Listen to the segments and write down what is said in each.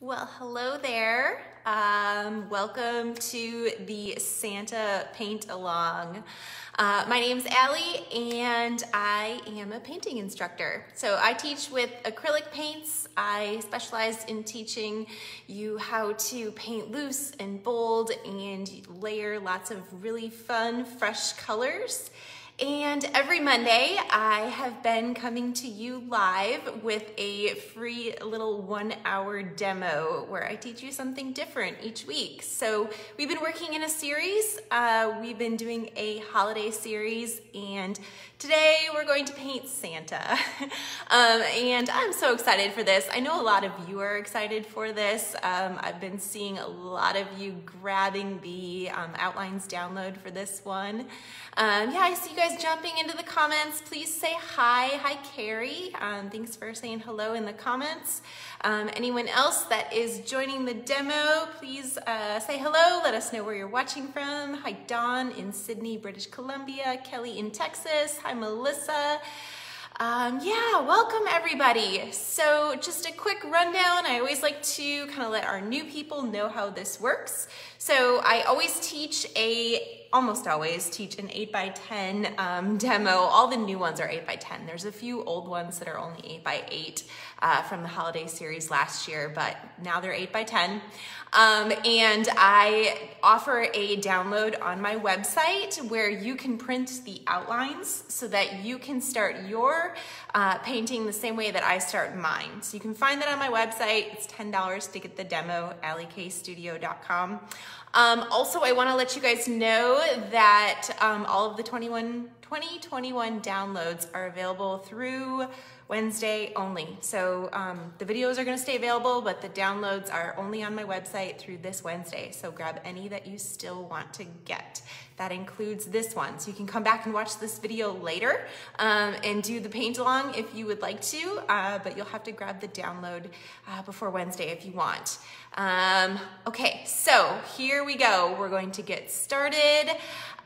Well, hello there. Um, welcome to the Santa Paint Along. Uh, my name's Ali and I am a painting instructor. So I teach with acrylic paints. I specialize in teaching you how to paint loose and bold and layer lots of really fun, fresh colors. And every Monday, I have been coming to you live with a free little one hour demo where I teach you something different each week. So, we've been working in a series. Uh, we've been doing a holiday series, and today we're going to paint Santa. um, and I'm so excited for this. I know a lot of you are excited for this. Um, I've been seeing a lot of you grabbing the um, outlines download for this one. Um, yeah, I see you guys jumping into the comments. Please say hi. Hi, Carrie. Um, thanks for saying hello in the comments. Um, anyone else that is joining the demo, please uh, say hello. Let us know where you're watching from. Hi, Dawn in Sidney, British Columbia. Kelly in Texas. Hi, Melissa. Um, yeah, welcome everybody. So just a quick rundown. I always like to kind of let our new people know how this works. So I always teach a almost always teach an 8 by 10 um, demo. All the new ones are 8 by 10 There's a few old ones that are only 8 by 8 uh, from the holiday series last year, but now they're 8 by 10 um, and I offer a download on my website where you can print the outlines so that you can start your uh, painting the same way that I start mine. So you can find that on my website. It's $10 to get the demo, alikaystudio.com. Um, also, I want to let you guys know that um, all of the 21, 2021 downloads are available through Wednesday only. So um, the videos are going to stay available, but the downloads are only on my website through this Wednesday. So grab any that you still want to get. That includes this one. So you can come back and watch this video later um, and do the paint along if you would like to, uh, but you'll have to grab the download uh, before Wednesday if you want. Um, okay, so here we go. We're going to get started.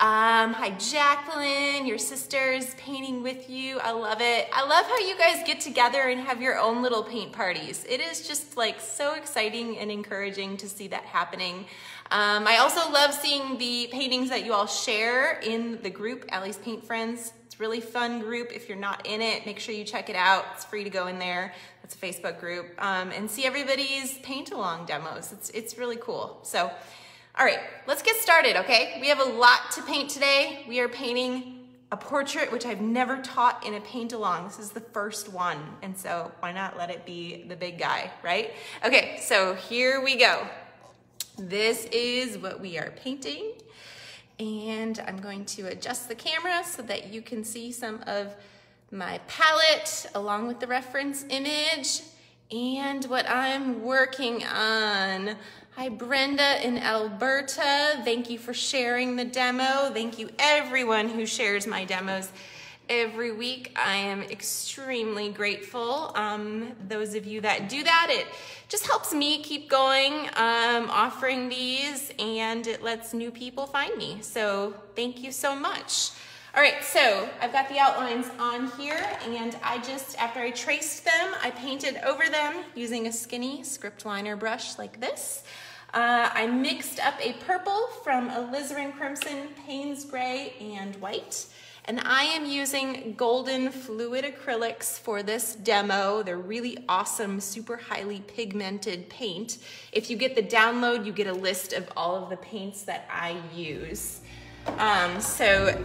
Um, hi, Jacqueline, your sister's painting with you. I love it. I love how you guys get together and have your own little paint parties. It is just like so exciting and encouraging to see that happening. Um, I also love seeing the paintings that you all share in the group, Ali's Paint Friends. It's really fun group. If you're not in it, make sure you check it out. It's free to go in there. It's a Facebook group. Um, and see everybody's paint along demos. It's, it's really cool. So all right, let's get started, okay? We have a lot to paint today. We are painting a portrait, which I've never taught in a paint along. This is the first one, and so why not let it be the big guy, right? Okay, so here we go. This is what we are painting, and I'm going to adjust the camera so that you can see some of my palette along with the reference image and what I'm working on. Hi, Brenda in Alberta. Thank you for sharing the demo. Thank you everyone who shares my demos every week. I am extremely grateful. Um, those of you that do that, it just helps me keep going, um, offering these, and it lets new people find me. So thank you so much. All right, so I've got the outlines on here and I just, after I traced them, I painted over them using a skinny script liner brush like this. Uh, I mixed up a purple from alizarin crimson, Payne's gray, and white. And I am using golden fluid acrylics for this demo. They're really awesome, super highly pigmented paint. If you get the download, you get a list of all of the paints that I use. Um, so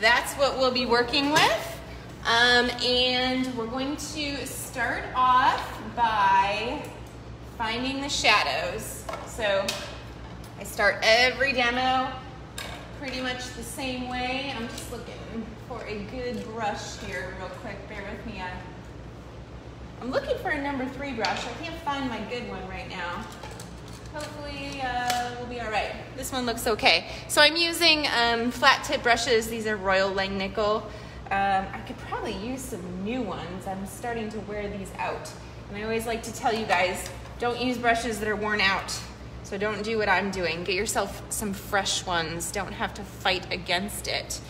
that's what we'll be working with. Um, and we're going to start off by finding the shadows. So I start every demo pretty much the same way. I'm just looking for a good brush here real quick. Bear with me. I'm looking for a number three brush. I can't find my good one right now. Hopefully uh, we'll be all right. This one looks okay. So I'm using um, flat tip brushes. These are Royal Langnickel. Um, I could probably use some new ones. I'm starting to wear these out. And I always like to tell you guys, don't use brushes that are worn out. So don't do what I'm doing. Get yourself some fresh ones. Don't have to fight against it.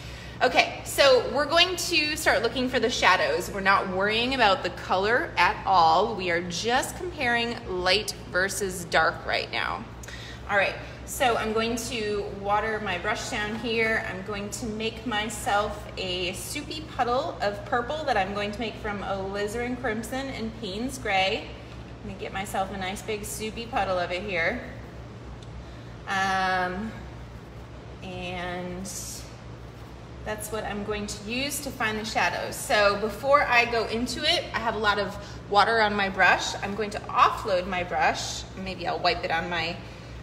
Okay, so we're going to start looking for the shadows. We're not worrying about the color at all. We are just comparing light versus dark right now. All right, so I'm going to water my brush down here. I'm going to make myself a soupy puddle of purple that I'm going to make from alizarin crimson and Payne's gray. I'm gonna get myself a nice big soupy puddle of it here. Um, and that's what I'm going to use to find the shadows. So before I go into it, I have a lot of water on my brush. I'm going to offload my brush. Maybe I'll wipe it on my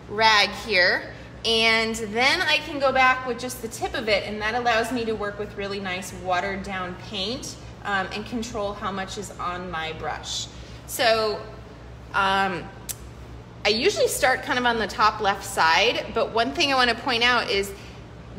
rag here. And then I can go back with just the tip of it and that allows me to work with really nice watered down paint um, and control how much is on my brush. So um, I usually start kind of on the top left side, but one thing I wanna point out is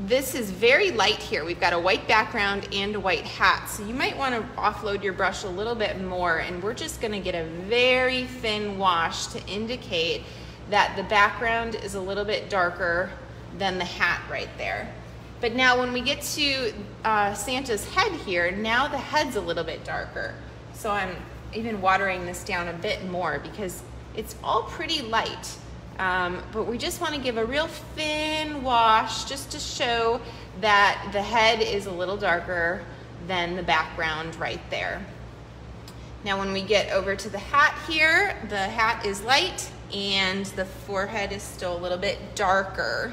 this is very light here. We've got a white background and a white hat. So you might wanna offload your brush a little bit more and we're just gonna get a very thin wash to indicate that the background is a little bit darker than the hat right there. But now when we get to uh, Santa's head here, now the head's a little bit darker. So I'm even watering this down a bit more because it's all pretty light. Um, but we just want to give a real thin wash just to show that the head is a little darker than the background right there. Now when we get over to the hat here, the hat is light and the forehead is still a little bit darker.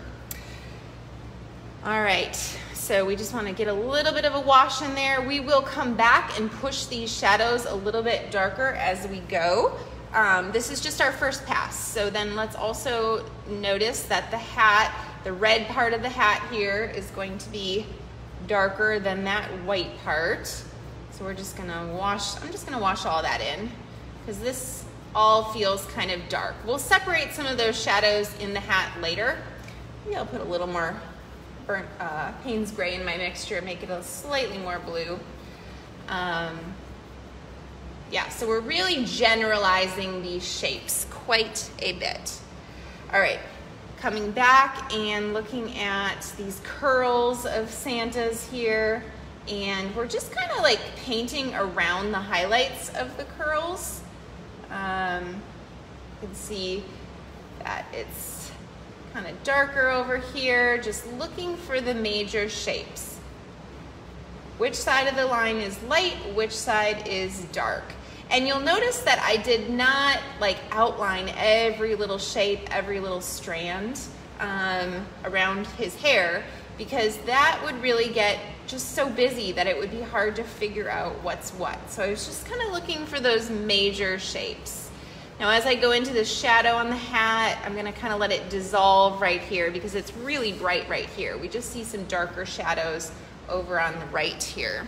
All right, so we just wanna get a little bit of a wash in there. We will come back and push these shadows a little bit darker as we go. Um, this is just our first pass. So then let's also notice that the hat, the red part of the hat here is going to be darker than that white part. So we're just gonna wash, I'm just gonna wash all that in because this all feels kind of dark. We'll separate some of those shadows in the hat later. Maybe I'll put a little more burnt uh, Payne's gray in my mixture, make it a slightly more blue. Um, yeah, so we're really generalizing these shapes quite a bit. All right, coming back and looking at these curls of Santa's here. And we're just kind of like painting around the highlights of the curls. Um, you can see that it's kind of darker over here, just looking for the major shapes. Which side of the line is light, which side is dark. And you'll notice that I did not like outline every little shape, every little strand um, around his hair because that would really get just so busy that it would be hard to figure out what's what. So I was just kind of looking for those major shapes. Now as I go into the shadow on the hat, I'm gonna kind of let it dissolve right here because it's really bright right here. We just see some darker shadows over on the right here.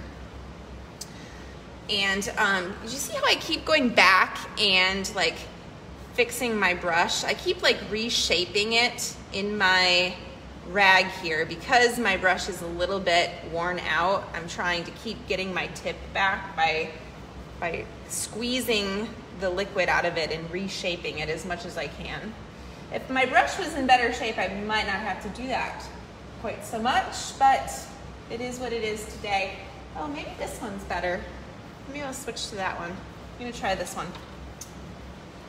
And um, you see how I keep going back and like fixing my brush? I keep like reshaping it in my rag here because my brush is a little bit worn out. I'm trying to keep getting my tip back by, by squeezing the liquid out of it and reshaping it as much as I can. If my brush was in better shape, I might not have to do that quite so much, but it is what it is today. Oh, maybe this one's better. Maybe I'll switch to that one. I'm gonna try this one.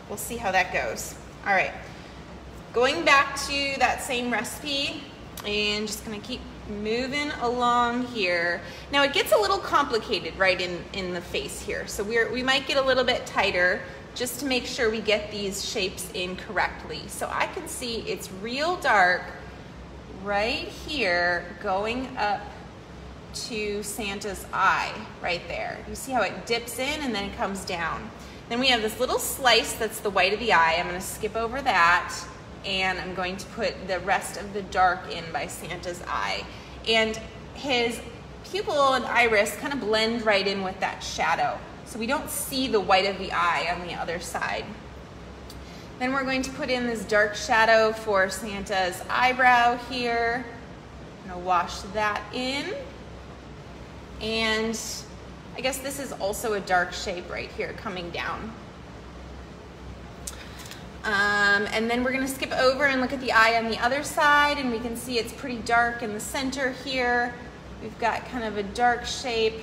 We'll see how that goes. All right, going back to that same recipe and just gonna keep moving along here. Now it gets a little complicated right in, in the face here. So we're, we might get a little bit tighter just to make sure we get these shapes in correctly. So I can see it's real dark right here going up to Santa's eye right there. You see how it dips in and then it comes down. Then we have this little slice that's the white of the eye. I'm gonna skip over that and I'm going to put the rest of the dark in by Santa's eye. And his pupil and iris kind of blend right in with that shadow. So we don't see the white of the eye on the other side. Then we're going to put in this dark shadow for Santa's eyebrow here. I'm gonna wash that in. And I guess this is also a dark shape right here coming down. Um, and then we're gonna skip over and look at the eye on the other side and we can see it's pretty dark in the center here. We've got kind of a dark shape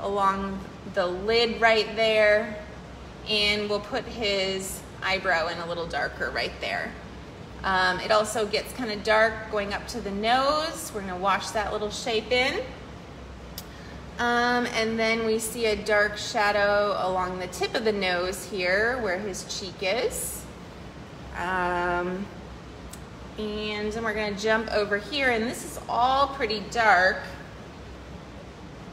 along the lid right there. And we'll put his eyebrow in a little darker right there. Um, it also gets kind of dark going up to the nose. We're gonna wash that little shape in. Um, and then we see a dark shadow along the tip of the nose here where his cheek is. Um, and then we're gonna jump over here and this is all pretty dark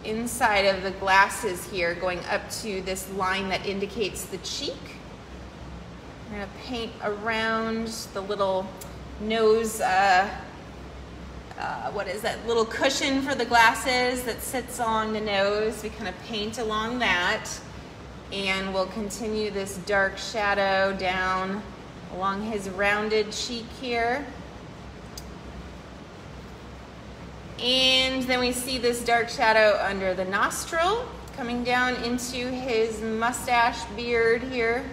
inside of the glasses here going up to this line that indicates the cheek. I'm gonna paint around the little nose, uh, uh, what is that little cushion for the glasses that sits along the nose. We kind of paint along that and we'll continue this dark shadow down along his rounded cheek here. And then we see this dark shadow under the nostril coming down into his mustache beard here.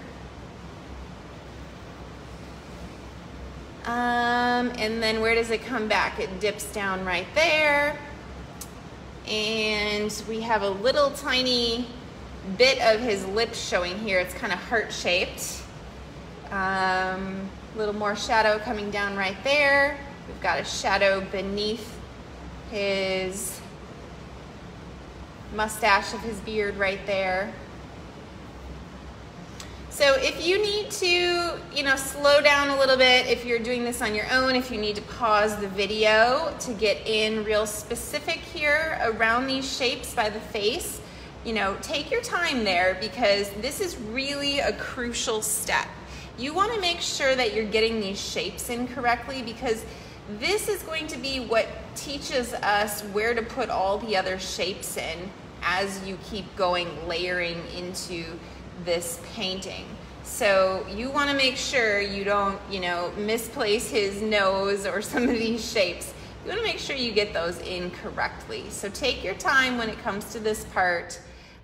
Um, and then where does it come back? It dips down right there. And we have a little tiny bit of his lips showing here. It's kind of heart shaped. Um, a little more shadow coming down right there. We've got a shadow beneath his mustache of his beard right there. So if you need to, you know, slow down a little bit, if you're doing this on your own, if you need to pause the video to get in real specific here around these shapes by the face, you know, take your time there because this is really a crucial step. You want to make sure that you're getting these shapes in correctly because this is going to be what teaches us where to put all the other shapes in as you keep going layering into this painting. So you want to make sure you don't, you know, misplace his nose or some of these shapes. You want to make sure you get those in correctly. So take your time when it comes to this part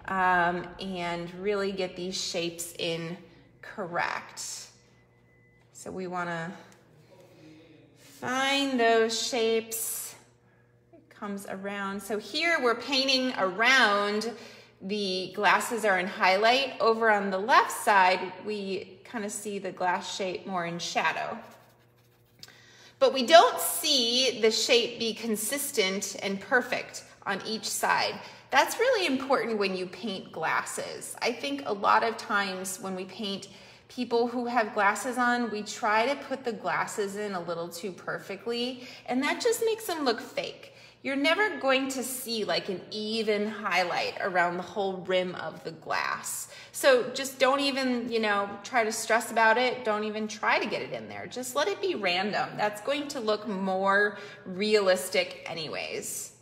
um, and really get these shapes in correct. So we want to Find those shapes. It comes around. So here we're painting around the glasses are in highlight. Over on the left side, we kind of see the glass shape more in shadow. But we don't see the shape be consistent and perfect on each side. That's really important when you paint glasses. I think a lot of times when we paint people who have glasses on, we try to put the glasses in a little too perfectly, and that just makes them look fake. You're never going to see like an even highlight around the whole rim of the glass. So just don't even, you know, try to stress about it. Don't even try to get it in there. Just let it be random. That's going to look more realistic anyways.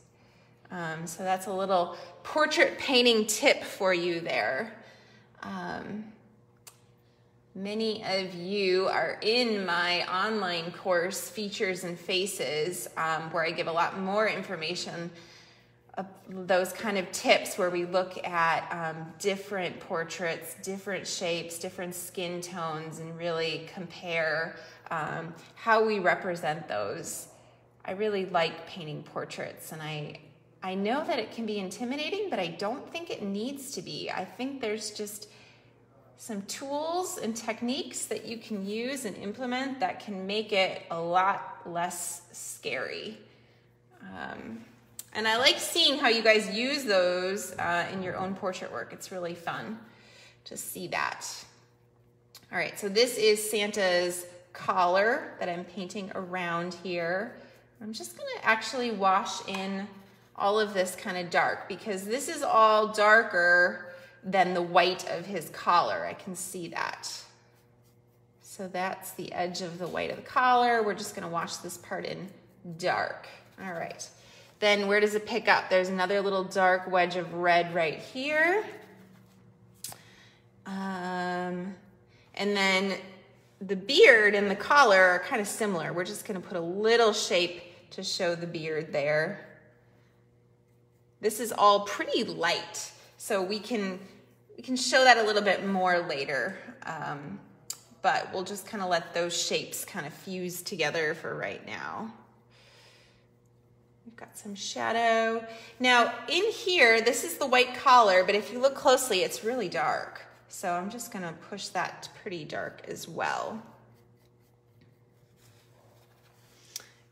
Um, so that's a little portrait painting tip for you there. Um, Many of you are in my online course, Features and Faces, um, where I give a lot more information, of those kind of tips where we look at um, different portraits, different shapes, different skin tones, and really compare um, how we represent those. I really like painting portraits, and I, I know that it can be intimidating, but I don't think it needs to be. I think there's just some tools and techniques that you can use and implement that can make it a lot less scary. Um, and I like seeing how you guys use those uh, in your own portrait work. It's really fun to see that. All right, so this is Santa's collar that I'm painting around here. I'm just gonna actually wash in all of this kind of dark because this is all darker than the white of his collar. I can see that. So that's the edge of the white of the collar. We're just gonna wash this part in dark. All right. Then where does it pick up? There's another little dark wedge of red right here. Um, and then the beard and the collar are kind of similar. We're just gonna put a little shape to show the beard there. This is all pretty light. So we can, we can show that a little bit more later. Um, but we'll just kind of let those shapes kind of fuse together for right now. We've got some shadow. Now in here, this is the white collar, but if you look closely, it's really dark. So I'm just gonna push that pretty dark as well.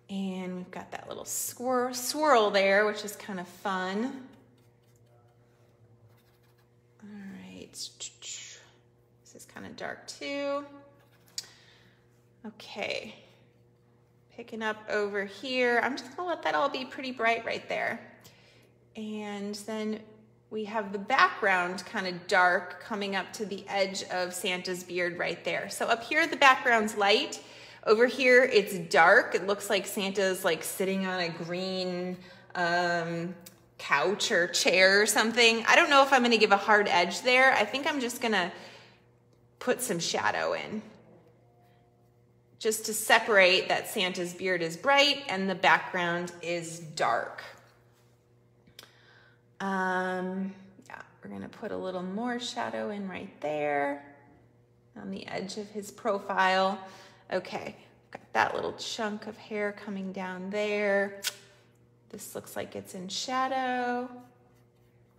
And we've got that little swirl, swirl there, which is kind of fun. All right, this is kind of dark too. Okay, picking up over here. I'm just gonna let that all be pretty bright right there. And then we have the background kind of dark coming up to the edge of Santa's beard right there. So up here, the background's light. Over here, it's dark. It looks like Santa's like sitting on a green um, couch or chair or something. I don't know if I'm gonna give a hard edge there. I think I'm just gonna put some shadow in just to separate that Santa's beard is bright and the background is dark. Um, yeah, we're gonna put a little more shadow in right there on the edge of his profile. Okay, got that little chunk of hair coming down there. This looks like it's in shadow.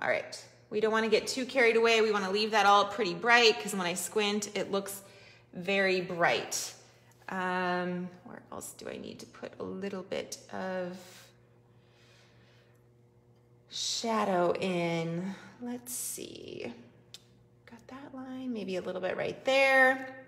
All right, we don't wanna get too carried away. We wanna leave that all pretty bright because when I squint, it looks very bright. Um, where else do I need to put a little bit of shadow in? Let's see. Got that line, maybe a little bit right there.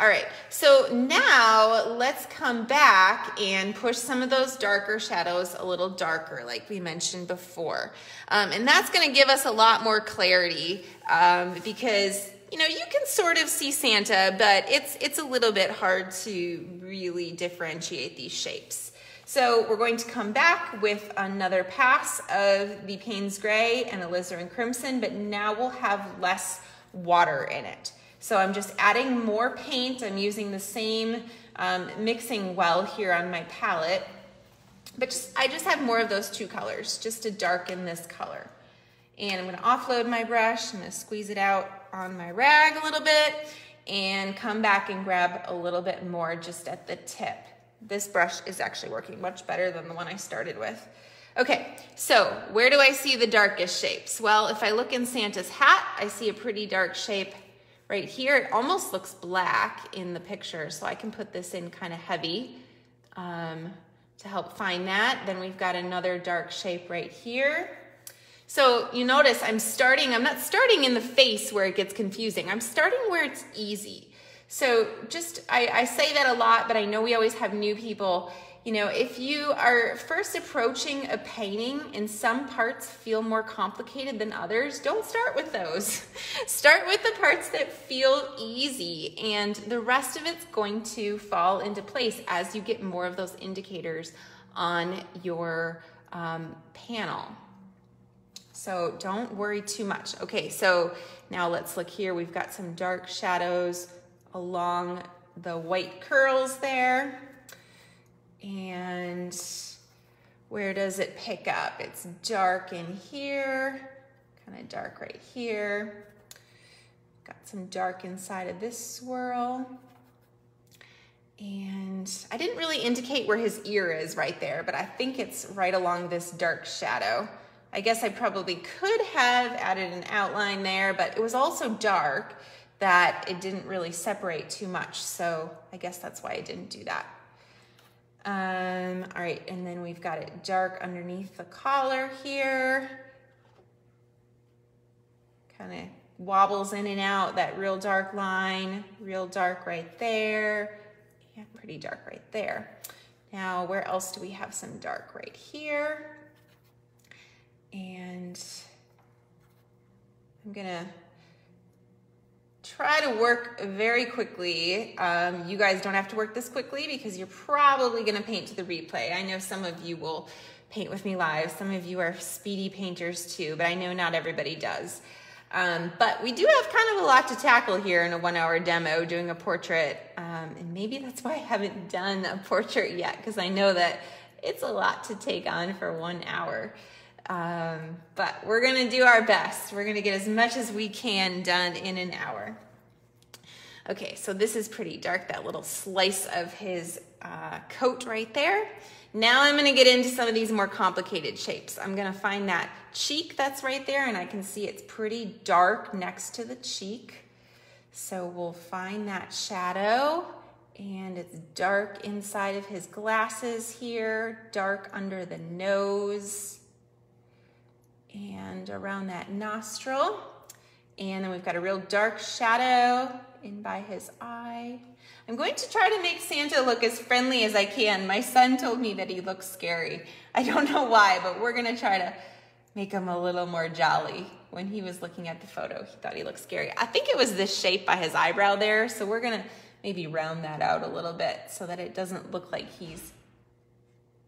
All right, so now let's come back and push some of those darker shadows a little darker, like we mentioned before. Um, and that's gonna give us a lot more clarity um, because you know, you can sort of see Santa, but it's, it's a little bit hard to really differentiate these shapes. So we're going to come back with another pass of the Payne's Gray and Alizarin Crimson, but now we'll have less water in it. So I'm just adding more paint. I'm using the same um, mixing well here on my palette, but just, I just have more of those two colors just to darken this color. And I'm gonna offload my brush, I'm gonna squeeze it out on my rag a little bit and come back and grab a little bit more just at the tip. This brush is actually working much better than the one I started with. Okay, so where do I see the darkest shapes? Well, if I look in Santa's hat, I see a pretty dark shape right here. It almost looks black in the picture, so I can put this in kind of heavy um, to help find that. Then we've got another dark shape right here. So you notice I'm starting, I'm not starting in the face where it gets confusing. I'm starting where it's easy. So just, I, I say that a lot, but I know we always have new people. You know, if you are first approaching a painting and some parts feel more complicated than others, don't start with those. start with the parts that feel easy and the rest of it's going to fall into place as you get more of those indicators on your um, panel. So don't worry too much. Okay, so now let's look here. We've got some dark shadows along the white curls there. And where does it pick up? It's dark in here, kind of dark right here. Got some dark inside of this swirl. And I didn't really indicate where his ear is right there, but I think it's right along this dark shadow. I guess I probably could have added an outline there, but it was also dark that it didn't really separate too much. So I guess that's why I didn't do that. Um, all right, and then we've got it dark underneath the collar here. Kind of wobbles in and out, that real dark line, real dark right there. Yeah, pretty dark right there. Now, where else do we have some dark right here? And I'm gonna try to work very quickly. Um, you guys don't have to work this quickly because you're probably gonna paint to the replay. I know some of you will paint with me live. Some of you are speedy painters too, but I know not everybody does. Um, but we do have kind of a lot to tackle here in a one hour demo doing a portrait. Um, and maybe that's why I haven't done a portrait yet because I know that it's a lot to take on for one hour. Um, but we're gonna do our best. We're gonna get as much as we can done in an hour. Okay, so this is pretty dark, that little slice of his uh, coat right there. Now I'm gonna get into some of these more complicated shapes. I'm gonna find that cheek that's right there and I can see it's pretty dark next to the cheek. So we'll find that shadow and it's dark inside of his glasses here, dark under the nose and around that nostril. And then we've got a real dark shadow in by his eye. I'm going to try to make Santa look as friendly as I can. My son told me that he looks scary. I don't know why, but we're gonna try to make him a little more jolly. When he was looking at the photo, he thought he looked scary. I think it was this shape by his eyebrow there, so we're gonna maybe round that out a little bit so that it doesn't look like he's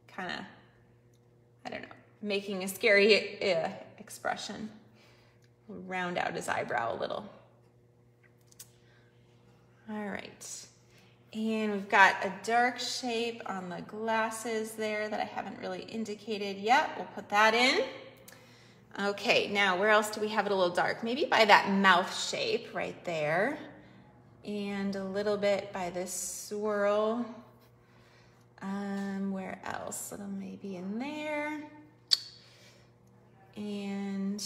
kind of, I don't know, making a scary uh, expression. Round out his eyebrow a little. All right. And we've got a dark shape on the glasses there that I haven't really indicated yet. We'll put that in. Okay, now where else do we have it a little dark? Maybe by that mouth shape right there. And a little bit by this swirl. Um, where else? Little maybe in there. And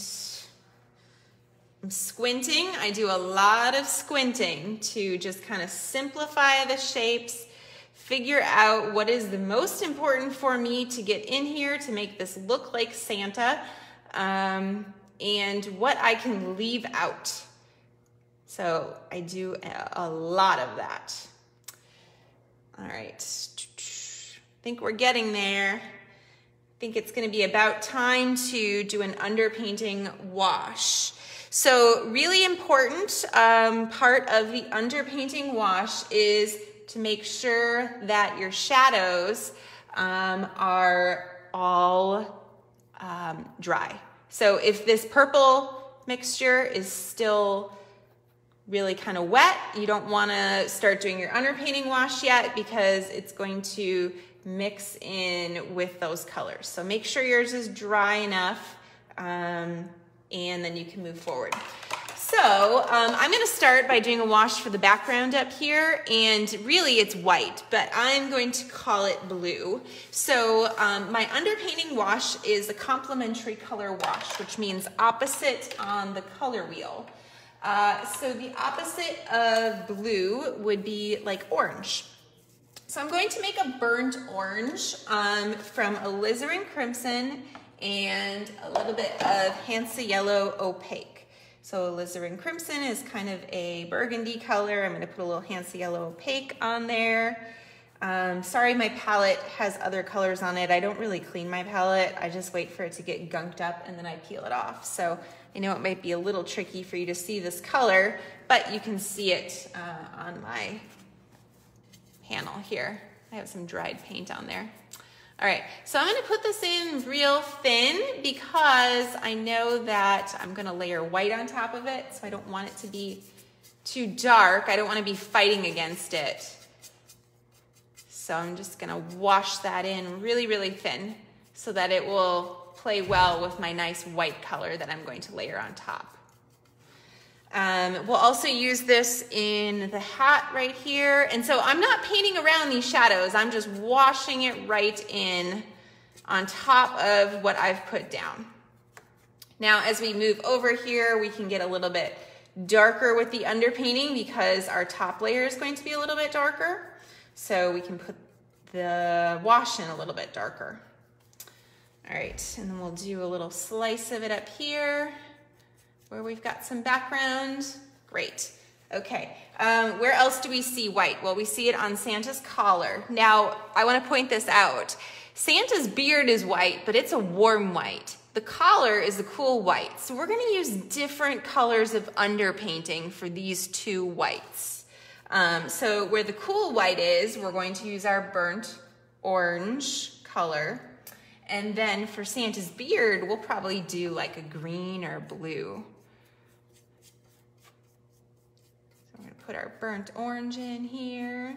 I'm squinting. I do a lot of squinting to just kind of simplify the shapes, figure out what is the most important for me to get in here to make this look like Santa, um, and what I can leave out. So I do a lot of that. All right, I think we're getting there. I think it's gonna be about time to do an underpainting wash. So really important um, part of the underpainting wash is to make sure that your shadows um, are all um, dry. So if this purple mixture is still really kind of wet, you don't want to start doing your underpainting wash yet because it's going to mix in with those colors. So make sure yours is dry enough um, and then you can move forward. So um, I'm gonna start by doing a wash for the background up here, and really it's white, but I'm going to call it blue. So um, my underpainting wash is a complementary color wash, which means opposite on the color wheel. Uh, so the opposite of blue would be like orange. So I'm going to make a burnt orange um, from alizarin crimson and a little bit of Hansa Yellow Opaque. So alizarin crimson is kind of a burgundy color. I'm gonna put a little Hansa Yellow Opaque on there. Um, sorry, my palette has other colors on it. I don't really clean my palette. I just wait for it to get gunked up and then I peel it off. So I know it might be a little tricky for you to see this color, but you can see it uh, on my panel here. I have some dried paint on there. All right, so I'm gonna put this in real thin because I know that I'm gonna layer white on top of it, so I don't want it to be too dark. I don't wanna be fighting against it. So I'm just gonna wash that in really, really thin so that it will play well with my nice white color that I'm going to layer on top. Um, we'll also use this in the hat right here. And so I'm not painting around these shadows. I'm just washing it right in on top of what I've put down. Now, as we move over here, we can get a little bit darker with the underpainting because our top layer is going to be a little bit darker. So we can put the wash in a little bit darker. All right, and then we'll do a little slice of it up here where we've got some background. Great. Okay, um, where else do we see white? Well, we see it on Santa's collar. Now, I wanna point this out. Santa's beard is white, but it's a warm white. The collar is a cool white. So we're gonna use different colors of underpainting for these two whites. Um, so where the cool white is, we're going to use our burnt orange color. And then for Santa's beard, we'll probably do like a green or blue. Put our burnt orange in here.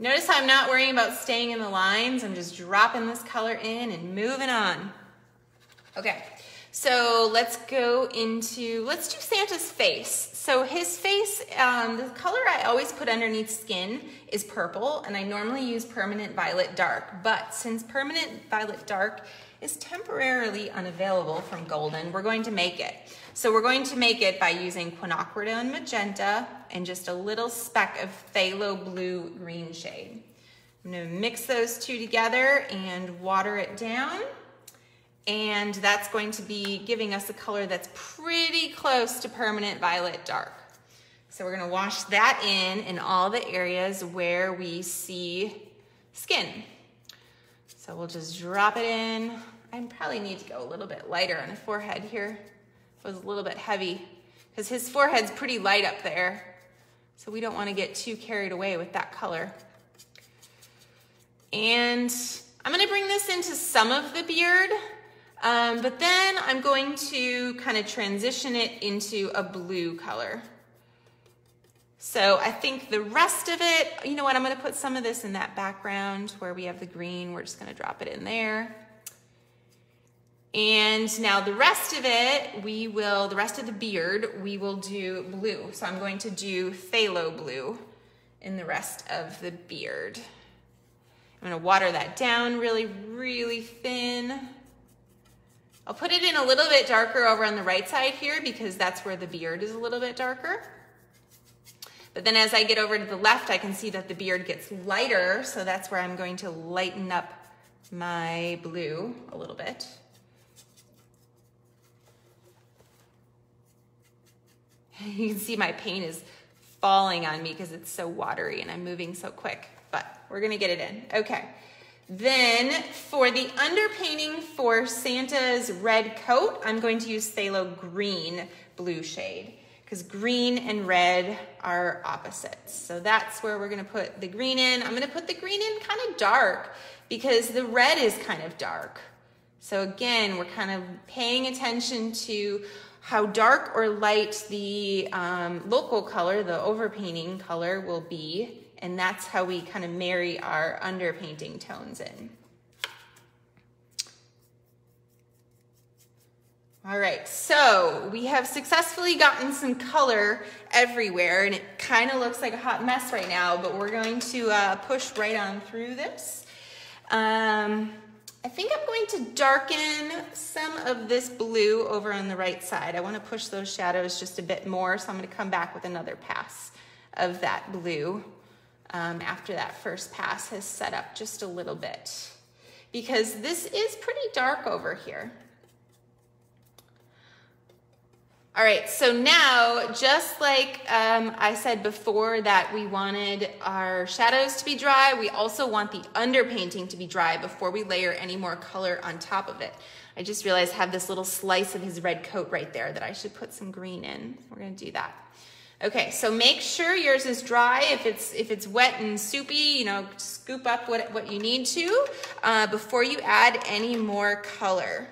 Notice I'm not worrying about staying in the lines. I'm just dropping this color in and moving on. Okay, So let's go into, let's do Santa's face. So his face, um, the color I always put underneath skin is purple, and I normally use Permanent Violet Dark. But since Permanent Violet Dark is temporarily unavailable from Golden, we're going to make it. So we're going to make it by using quinacridone magenta and just a little speck of phthalo blue green shade. I'm gonna mix those two together and water it down. And that's going to be giving us a color that's pretty close to permanent violet dark. So we're gonna wash that in in all the areas where we see skin. So we'll just drop it in. I probably need to go a little bit lighter on the forehead here. Was a little bit heavy because his forehead's pretty light up there. So we don't wanna get too carried away with that color. And I'm gonna bring this into some of the beard, um, but then I'm going to kind of transition it into a blue color. So I think the rest of it, you know what, I'm gonna put some of this in that background where we have the green, we're just gonna drop it in there. And now the rest of it, we will, the rest of the beard, we will do blue. So I'm going to do phthalo blue in the rest of the beard. I'm gonna water that down really, really thin. I'll put it in a little bit darker over on the right side here because that's where the beard is a little bit darker. But then as I get over to the left, I can see that the beard gets lighter, so that's where I'm going to lighten up my blue a little bit. You can see my paint is falling on me because it's so watery and I'm moving so quick but we're gonna get it in. Okay. Then for the underpainting for Santa's red coat, I'm going to use Phthalo Green blue shade because green and red are opposites. So that's where we're gonna put the green in. I'm gonna put the green in kind of dark because the red is kind of dark. So again, we're kind of paying attention to how dark or light the um, local color, the overpainting color will be and that's how we kind of marry our underpainting tones in. All right, so we have successfully gotten some color everywhere and it kind of looks like a hot mess right now, but we're going to uh, push right on through this. Um, I think I'm going to darken some of this blue over on the right side. I wanna push those shadows just a bit more, so I'm gonna come back with another pass of that blue um, after that first pass has set up just a little bit because this is pretty dark over here. All right, so now, just like um, I said before that we wanted our shadows to be dry, we also want the underpainting to be dry before we layer any more color on top of it. I just realized I have this little slice of his red coat right there that I should put some green in. We're gonna do that. Okay, so make sure yours is dry. If it's if it's wet and soupy, you know, scoop up what, what you need to uh, before you add any more color.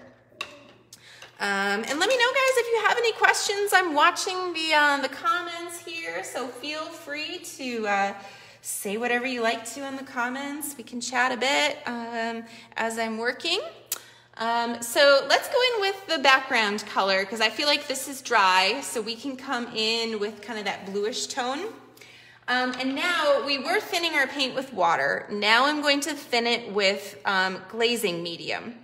Um, and let me know, guys, if you have any questions. I'm watching the uh, the comments here, so feel free to uh, say whatever you like to in the comments. We can chat a bit um, as I'm working. Um, so let's go in with the background color because I feel like this is dry, so we can come in with kind of that bluish tone. Um, and now we were thinning our paint with water. Now I'm going to thin it with um, glazing medium.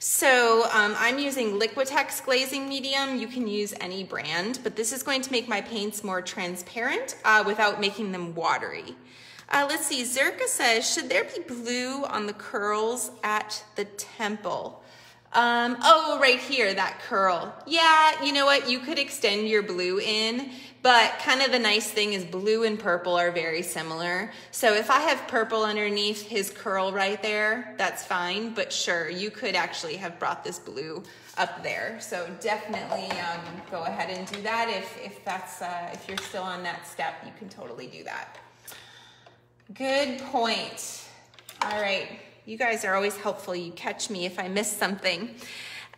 So um, I'm using Liquitex glazing medium. You can use any brand, but this is going to make my paints more transparent uh, without making them watery. Uh, let's see, Zerka says, should there be blue on the curls at the temple? Um, oh, right here, that curl. Yeah, you know what? You could extend your blue in, but kind of the nice thing is blue and purple are very similar. So if I have purple underneath his curl right there, that's fine. But sure, you could actually have brought this blue up there. So definitely um, go ahead and do that. If, if that's, uh, if you're still on that step, you can totally do that. Good point. All right. You guys are always helpful. You catch me if I miss something.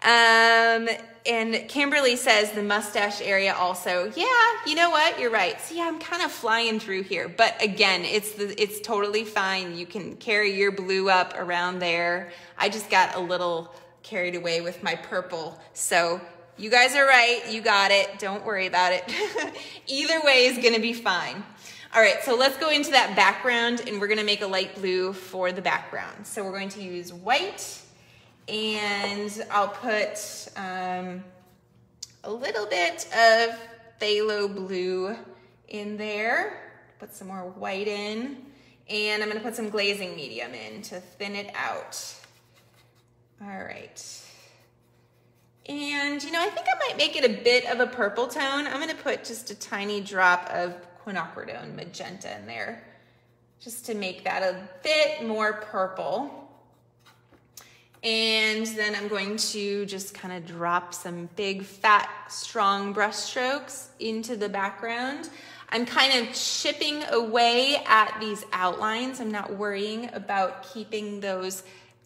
Um, and Kimberly says the mustache area also. Yeah, you know what? You're right. See, I'm kind of flying through here, but again, it's the, it's totally fine. You can carry your blue up around there. I just got a little carried away with my purple. So you guys are right, you got it, don't worry about it. Either way is gonna be fine. All right, so let's go into that background and we're gonna make a light blue for the background. So we're going to use white and I'll put um, a little bit of phthalo blue in there. Put some more white in. And I'm gonna put some glazing medium in to thin it out. All right. And you know, I think I might make it a bit of a purple tone. I'm gonna put just a tiny drop of quinacridone magenta in there just to make that a bit more purple. And then I'm going to just kind of drop some big, fat, strong brush strokes into the background. I'm kind of chipping away at these outlines. I'm not worrying about keeping those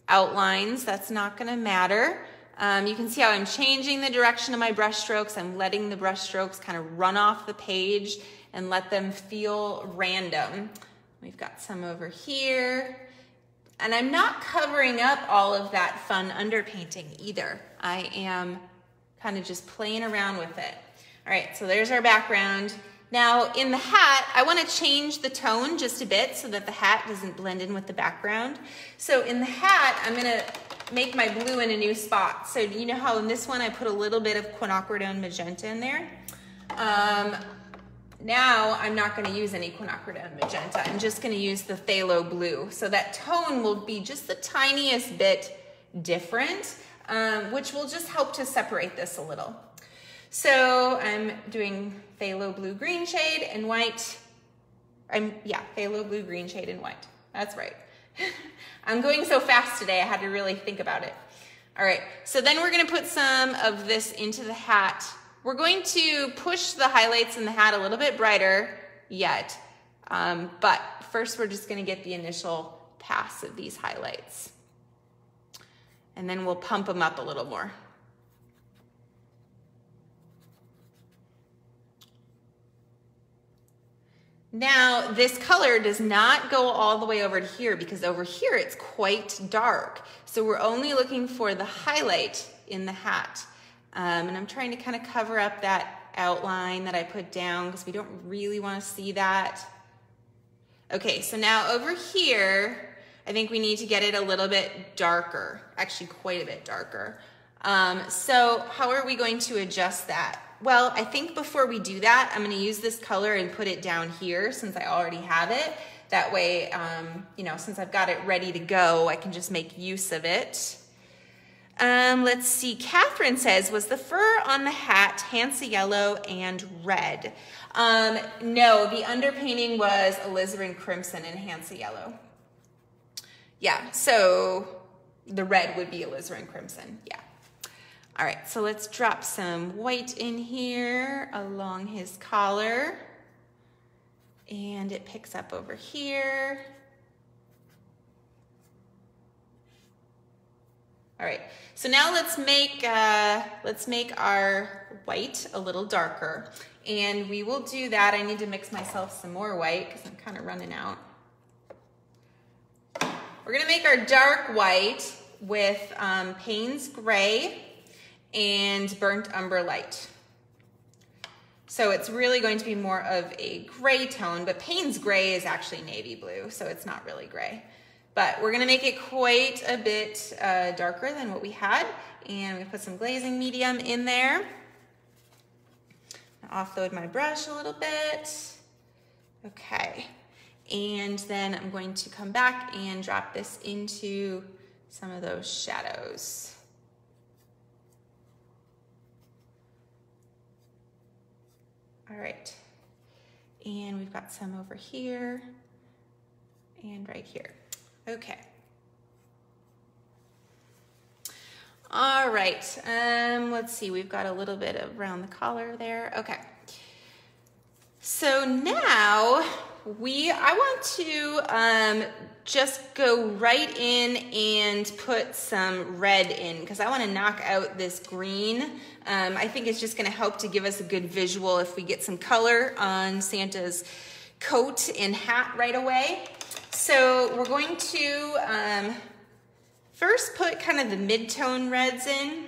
outlines. That's not gonna matter. Um, you can see how I'm changing the direction of my brush strokes. I'm letting the brush strokes kind of run off the page and let them feel random. We've got some over here. And I'm not covering up all of that fun underpainting either. I am kind of just playing around with it. All right, so there's our background. Now in the hat, I wanna change the tone just a bit so that the hat doesn't blend in with the background. So in the hat, I'm gonna make my blue in a new spot. So you know how in this one I put a little bit of quinacridone magenta in there? Um, now I'm not gonna use any quinacridone magenta. I'm just gonna use the phthalo blue. So that tone will be just the tiniest bit different, um, which will just help to separate this a little. So I'm doing phthalo blue green shade and white. I'm, yeah, phthalo blue green shade and white. That's right. I'm going so fast today, I had to really think about it. All right, so then we're gonna put some of this into the hat. We're going to push the highlights in the hat a little bit brighter yet, um, but first we're just gonna get the initial pass of these highlights. And then we'll pump them up a little more. Now, this color does not go all the way over to here because over here it's quite dark. So we're only looking for the highlight in the hat. Um, and I'm trying to kind of cover up that outline that I put down because we don't really want to see that. Okay, so now over here, I think we need to get it a little bit darker, actually quite a bit darker. Um, so how are we going to adjust that? Well, I think before we do that, I'm gonna use this color and put it down here since I already have it. That way, um, you know, since I've got it ready to go, I can just make use of it. Um, let's see, Catherine says, was the fur on the hat Hansa yellow and red? Um, no, the underpainting was alizarin crimson and Hansa yellow. Yeah, so the red would be alizarin crimson, yeah. All right, so let's drop some white in here along his collar. And it picks up over here. All right, so now let's make, uh, let's make our white a little darker. And we will do that. I need to mix myself some more white because I'm kind of running out. We're gonna make our dark white with um, Payne's Gray and burnt umber light. So it's really going to be more of a gray tone, but Payne's gray is actually navy blue, so it's not really gray. But we're gonna make it quite a bit uh, darker than what we had, and we put some glazing medium in there. offload my brush a little bit. Okay, and then I'm going to come back and drop this into some of those shadows. All right. And we've got some over here and right here. Okay. All right, um, let's see, we've got a little bit around the collar there. Okay. So now we, I want to um, just go right in and put some red in because I want to knock out this green. Um, I think it's just going to help to give us a good visual if we get some color on Santa's coat and hat right away. So we're going to um, first put kind of the mid-tone reds in.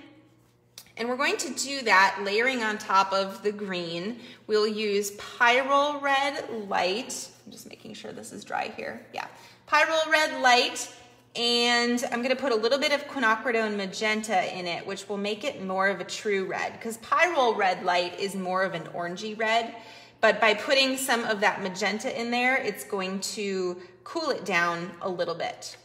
And we're going to do that layering on top of the green. We'll use Pyrrole Red Light. I'm just making sure this is dry here. Yeah. Pyrrole Red Light. And I'm gonna put a little bit of quinacridone magenta in it, which will make it more of a true red, because Pyrrole Red Light is more of an orangey red. But by putting some of that magenta in there, it's going to cool it down a little bit.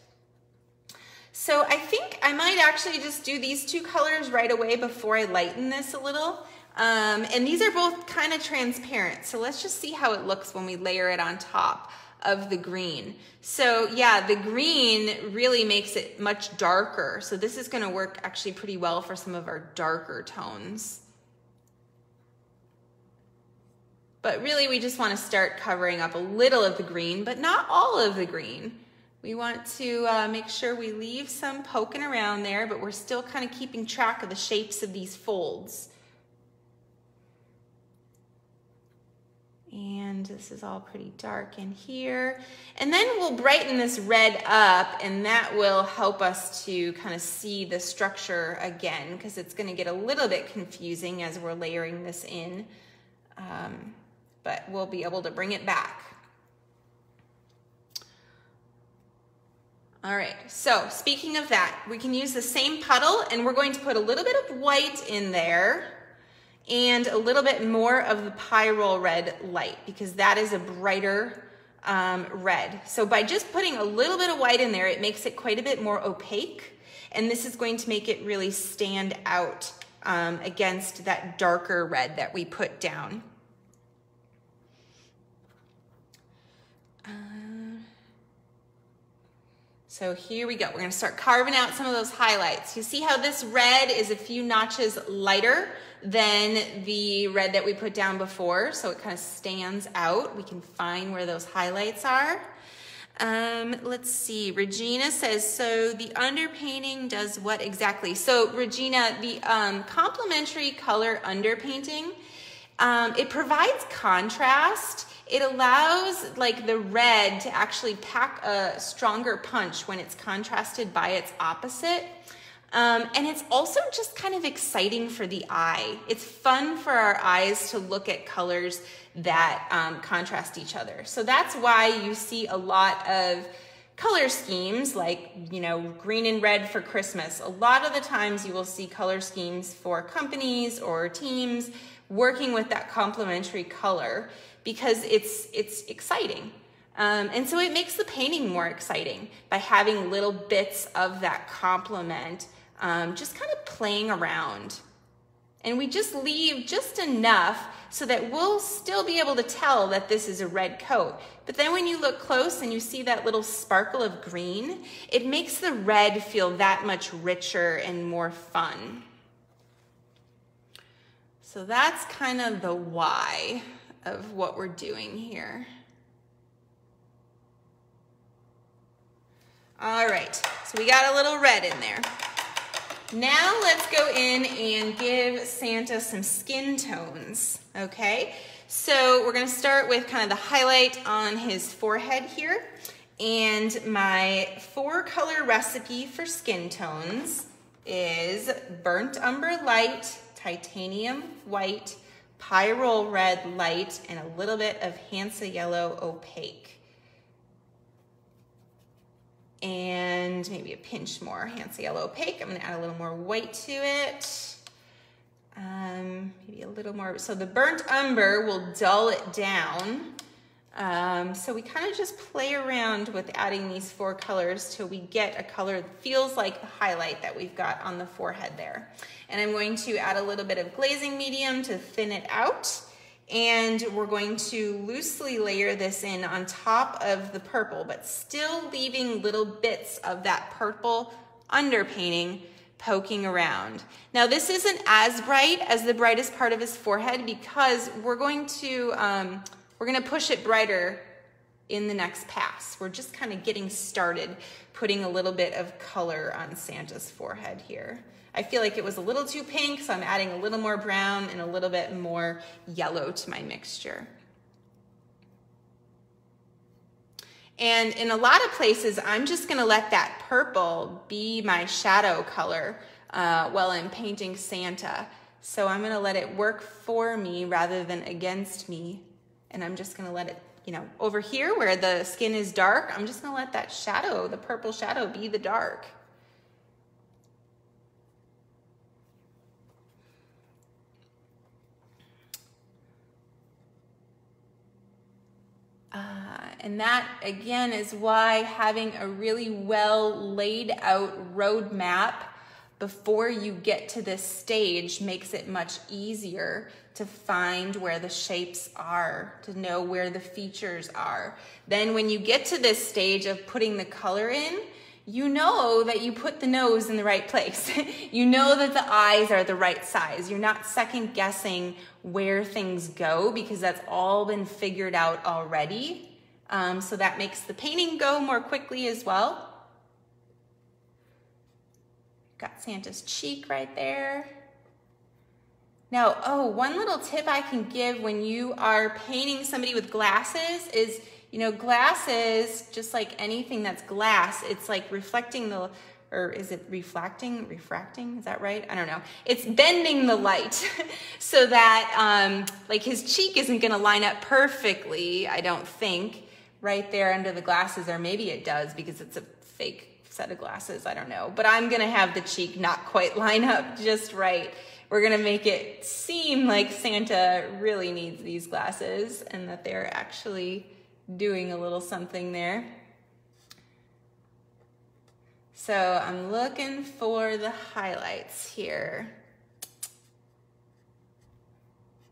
So I think I might actually just do these two colors right away before I lighten this a little. Um, and these are both kind of transparent. So let's just see how it looks when we layer it on top of the green. So yeah, the green really makes it much darker. So this is gonna work actually pretty well for some of our darker tones. But really we just wanna start covering up a little of the green, but not all of the green. We want to uh, make sure we leave some poking around there, but we're still kind of keeping track of the shapes of these folds. And this is all pretty dark in here. And then we'll brighten this red up and that will help us to kind of see the structure again because it's gonna get a little bit confusing as we're layering this in. Um, but we'll be able to bring it back. All right, so speaking of that, we can use the same puddle and we're going to put a little bit of white in there and a little bit more of the pyrrole red light because that is a brighter um, red. So by just putting a little bit of white in there, it makes it quite a bit more opaque. And this is going to make it really stand out um, against that darker red that we put down. So here we go. We're gonna start carving out some of those highlights. You see how this red is a few notches lighter than the red that we put down before, so it kind of stands out. We can find where those highlights are. Um, let's see, Regina says, so the underpainting does what exactly? So Regina, the um, complementary color underpainting, um, it provides contrast it allows like the red to actually pack a stronger punch when it's contrasted by its opposite. Um, and it's also just kind of exciting for the eye. It's fun for our eyes to look at colors that um, contrast each other. So that's why you see a lot of color schemes like, you know, green and red for Christmas. A lot of the times you will see color schemes for companies or teams working with that complementary color because it's, it's exciting. Um, and so it makes the painting more exciting by having little bits of that complement um, just kind of playing around. And we just leave just enough so that we'll still be able to tell that this is a red coat. But then when you look close and you see that little sparkle of green, it makes the red feel that much richer and more fun. So that's kind of the why of what we're doing here. All right, so we got a little red in there. Now let's go in and give Santa some skin tones, okay? So we're gonna start with kind of the highlight on his forehead here. And my four color recipe for skin tones is burnt umber light, titanium white, pyrrole red light, and a little bit of Hansa yellow opaque. And maybe a pinch more Hansa yellow opaque. I'm gonna add a little more white to it. Um, maybe a little more. So the burnt umber will dull it down. Um, so we kind of just play around with adding these four colors till we get a color that feels like the highlight that we've got on the forehead there. And I'm going to add a little bit of glazing medium to thin it out. And we're going to loosely layer this in on top of the purple, but still leaving little bits of that purple underpainting poking around. Now this isn't as bright as the brightest part of his forehead because we're going to, um, we're gonna push it brighter in the next pass. We're just kind of getting started putting a little bit of color on Santa's forehead here. I feel like it was a little too pink, so I'm adding a little more brown and a little bit more yellow to my mixture. And in a lot of places, I'm just gonna let that purple be my shadow color uh, while I'm painting Santa. So I'm gonna let it work for me rather than against me. And I'm just gonna let it, you know, over here where the skin is dark, I'm just gonna let that shadow, the purple shadow, be the dark. Uh, and that again is why having a really well laid out roadmap before you get to this stage makes it much easier to find where the shapes are, to know where the features are. Then when you get to this stage of putting the color in, you know that you put the nose in the right place. you know that the eyes are the right size. You're not second guessing where things go because that's all been figured out already. Um, so that makes the painting go more quickly as well. Got Santa's cheek right there. Now, oh, one little tip I can give when you are painting somebody with glasses is you know, glasses, just like anything that's glass, it's like reflecting the, or is it reflecting, refracting? Is that right? I don't know. It's bending the light so that um, like his cheek isn't to line up perfectly, I don't think, right there under the glasses, or maybe it does because it's a fake set of glasses. I don't know. But I'm to have the cheek not quite line up just right. We're to make it seem like Santa really needs these glasses and that they're actually doing a little something there. So I'm looking for the highlights here.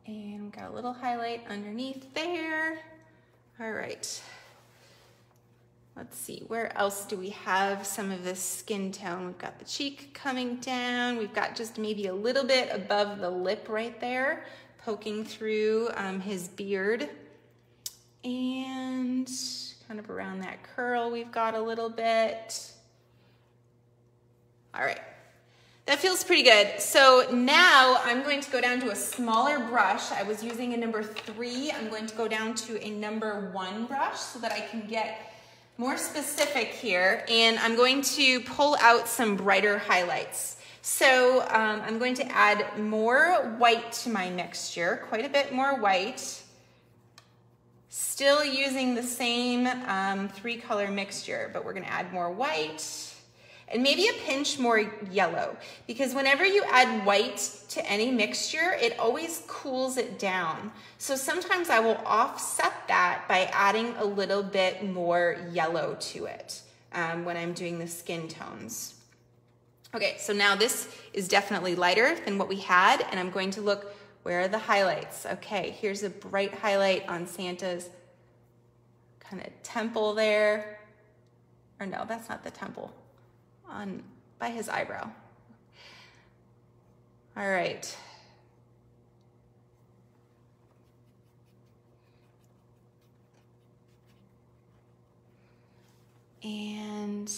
And got a little highlight underneath there. All right. Let's see, where else do we have some of this skin tone? We've got the cheek coming down. We've got just maybe a little bit above the lip right there, poking through um, his beard. And kind of around that curl we've got a little bit. All right, that feels pretty good. So now I'm going to go down to a smaller brush. I was using a number three. I'm going to go down to a number one brush so that I can get more specific here. And I'm going to pull out some brighter highlights. So um, I'm going to add more white to my mixture, quite a bit more white. Still using the same um, three color mixture, but we're gonna add more white and maybe a pinch more yellow because whenever you add white to any mixture, it always cools it down. So sometimes I will offset that by adding a little bit more yellow to it um, when I'm doing the skin tones. Okay, so now this is definitely lighter than what we had and I'm going to look where are the highlights? Okay, here's a bright highlight on Santa's kind of temple there. Or no, that's not the temple. On by his eyebrow. All right. And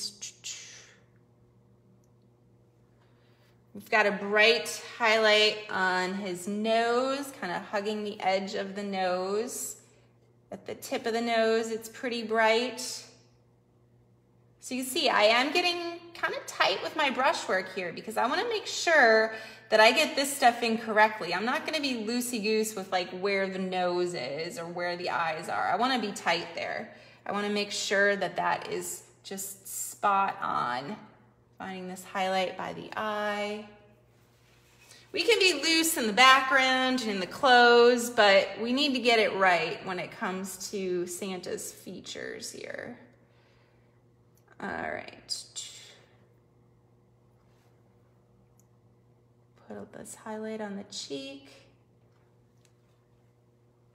We've got a bright highlight on his nose, kind of hugging the edge of the nose. At the tip of the nose, it's pretty bright. So you see, I am getting kind of tight with my brushwork here because I wanna make sure that I get this stuff in correctly. I'm not gonna be loosey-goose with like where the nose is or where the eyes are. I wanna be tight there. I wanna make sure that that is just spot on. Finding this highlight by the eye. We can be loose in the background and in the clothes, but we need to get it right when it comes to Santa's features here. All right. Put this highlight on the cheek.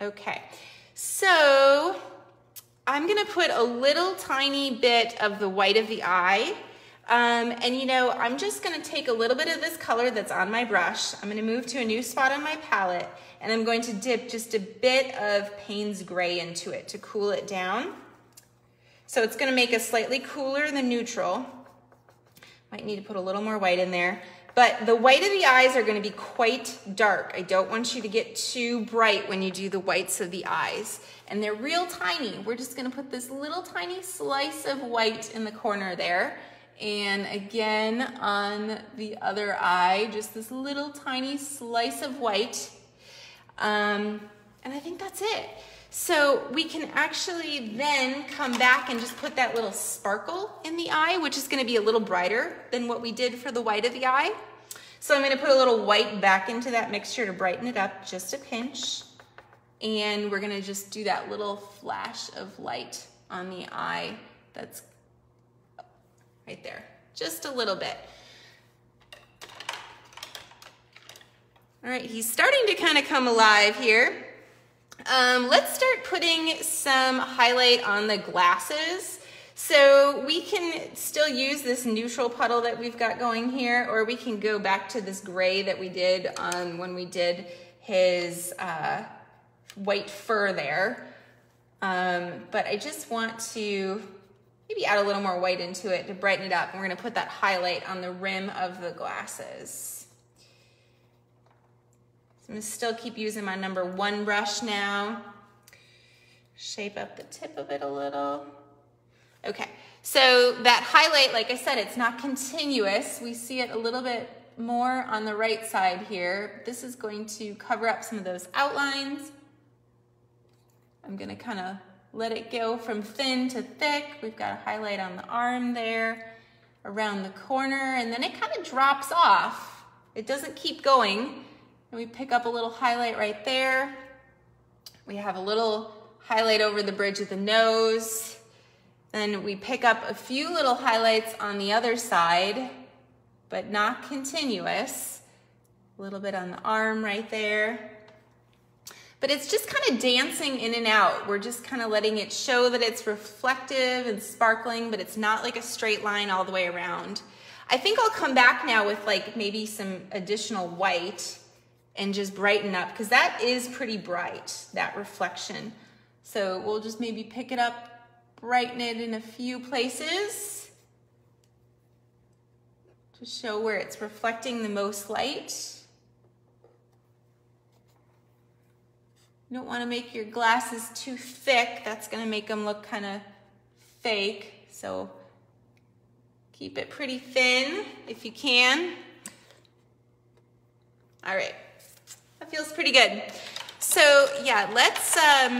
Okay, so I'm gonna put a little tiny bit of the white of the eye um, and you know, I'm just gonna take a little bit of this color that's on my brush. I'm gonna move to a new spot on my palette and I'm going to dip just a bit of Payne's Gray into it to cool it down. So it's gonna make us slightly cooler than neutral. Might need to put a little more white in there. But the white of the eyes are gonna be quite dark. I don't want you to get too bright when you do the whites of the eyes. And they're real tiny. We're just gonna put this little tiny slice of white in the corner there. And again, on the other eye, just this little tiny slice of white. Um, and I think that's it. So we can actually then come back and just put that little sparkle in the eye, which is gonna be a little brighter than what we did for the white of the eye. So I'm gonna put a little white back into that mixture to brighten it up just a pinch. And we're gonna just do that little flash of light on the eye that's right there, just a little bit. All right, he's starting to kind of come alive here. Um, let's start putting some highlight on the glasses. So we can still use this neutral puddle that we've got going here, or we can go back to this gray that we did on when we did his uh, white fur there. Um, but I just want to maybe add a little more white into it to brighten it up. And we're gonna put that highlight on the rim of the glasses. So I'm gonna still keep using my number one brush now. Shape up the tip of it a little. Okay, so that highlight, like I said, it's not continuous. We see it a little bit more on the right side here. This is going to cover up some of those outlines. I'm gonna kind of let it go from thin to thick. We've got a highlight on the arm there, around the corner, and then it kind of drops off. It doesn't keep going. And we pick up a little highlight right there. We have a little highlight over the bridge of the nose. Then we pick up a few little highlights on the other side, but not continuous. A little bit on the arm right there. But it's just kind of dancing in and out. We're just kind of letting it show that it's reflective and sparkling, but it's not like a straight line all the way around. I think I'll come back now with like maybe some additional white and just brighten up because that is pretty bright, that reflection. So we'll just maybe pick it up, brighten it in a few places to show where it's reflecting the most light. You don't want to make your glasses too thick. That's going to make them look kind of fake. So keep it pretty thin if you can. All right, that feels pretty good. So yeah, let's, um,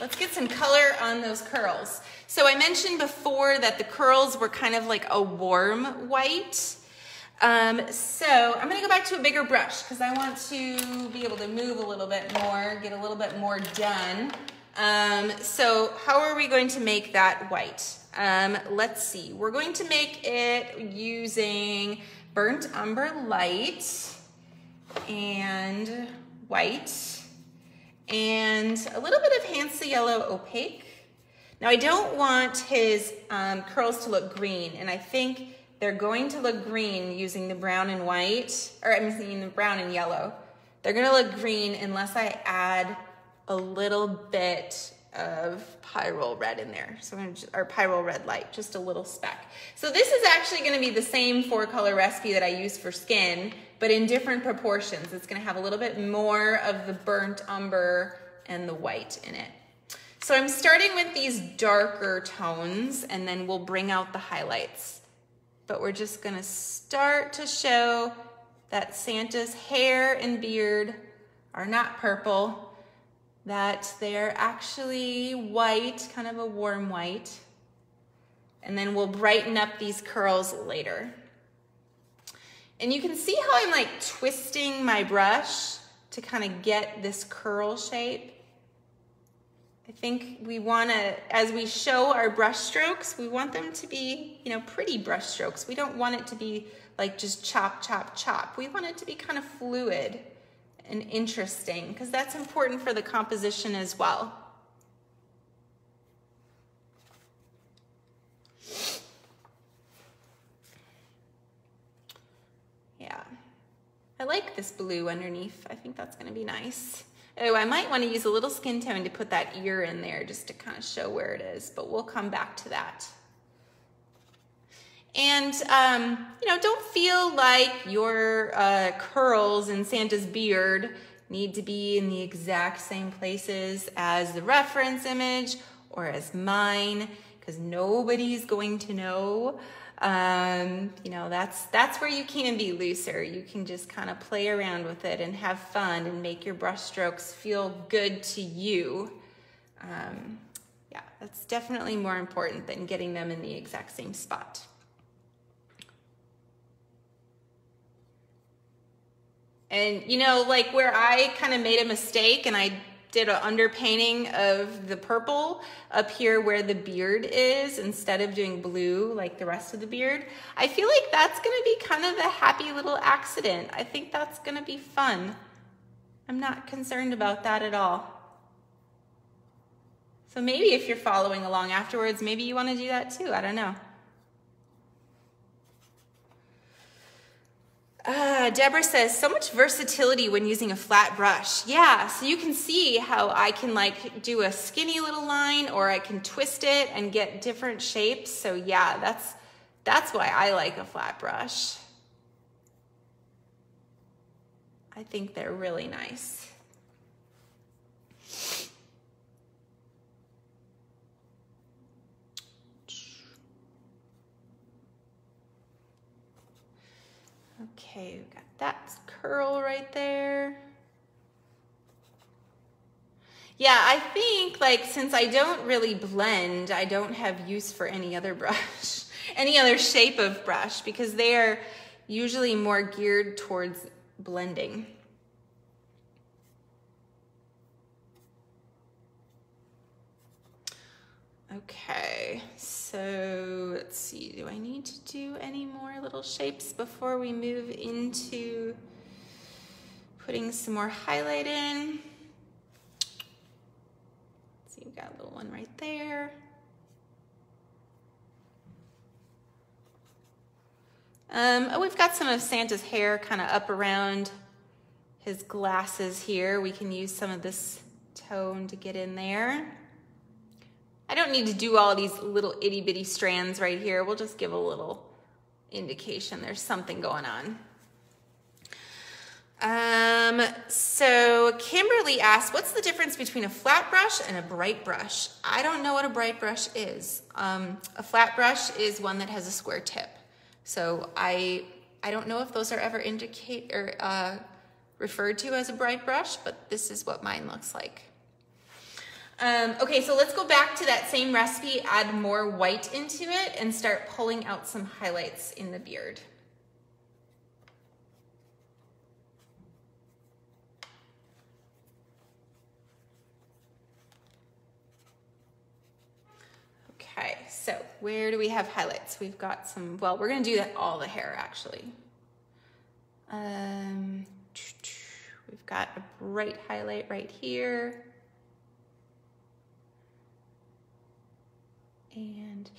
let's get some color on those curls. So I mentioned before that the curls were kind of like a warm white. Um, so I'm gonna go back to a bigger brush because I want to be able to move a little bit more, get a little bit more done. Um, so how are we going to make that white? Um, let's see, we're going to make it using burnt umber light and white and a little bit of Hansa yellow opaque. Now I don't want his um, curls to look green and I think they're going to look green using the brown and white, or I'm mean the brown and yellow. They're gonna look green unless I add a little bit of pyrrole red in there. So I'm just, or pyrrole red light, just a little speck. So this is actually gonna be the same four color recipe that I use for skin, but in different proportions. It's gonna have a little bit more of the burnt umber and the white in it. So I'm starting with these darker tones and then we'll bring out the highlights but we're just gonna start to show that Santa's hair and beard are not purple, that they're actually white, kind of a warm white. And then we'll brighten up these curls later. And you can see how I'm like twisting my brush to kind of get this curl shape. I think we want to, as we show our brush strokes, we want them to be, you know, pretty brush strokes. We don't want it to be like just chop, chop, chop. We want it to be kind of fluid and interesting because that's important for the composition as well. Yeah, I like this blue underneath. I think that's gonna be nice. Oh, I might want to use a little skin tone to put that ear in there just to kind of show where it is, but we'll come back to that. And, um, you know, don't feel like your uh, curls in Santa's beard need to be in the exact same places as the reference image or as mine, because nobody's going to know. Um, you know, that's that's where you can be looser. You can just kind of play around with it and have fun and make your brush strokes feel good to you. Um, yeah, that's definitely more important than getting them in the exact same spot. And you know, like where I kind of made a mistake and I did an underpainting of the purple up here where the beard is instead of doing blue like the rest of the beard. I feel like that's gonna be kind of a happy little accident. I think that's gonna be fun. I'm not concerned about that at all. So maybe if you're following along afterwards, maybe you wanna do that too, I don't know. Uh, Deborah says, so much versatility when using a flat brush. Yeah, so you can see how I can like do a skinny little line or I can twist it and get different shapes. So yeah, that's, that's why I like a flat brush. I think they're really nice. Okay, we've got that curl right there. Yeah, I think like since I don't really blend, I don't have use for any other brush, any other shape of brush because they are usually more geared towards blending. Okay, so let's see, do I need to do any more little shapes before we move into putting some more highlight in? Let's see, we've got a little one right there. Um, oh, we've got some of Santa's hair kind of up around his glasses here. We can use some of this tone to get in there. I don't need to do all these little itty bitty strands right here. We'll just give a little indication there's something going on. Um, so Kimberly asked, what's the difference between a flat brush and a bright brush? I don't know what a bright brush is. Um, a flat brush is one that has a square tip. So I, I don't know if those are ever indicate or uh, referred to as a bright brush, but this is what mine looks like. Um, okay, so let's go back to that same recipe, add more white into it, and start pulling out some highlights in the beard. Okay, so where do we have highlights? We've got some, well, we're gonna do that all the hair actually. Um, we've got a bright highlight right here. And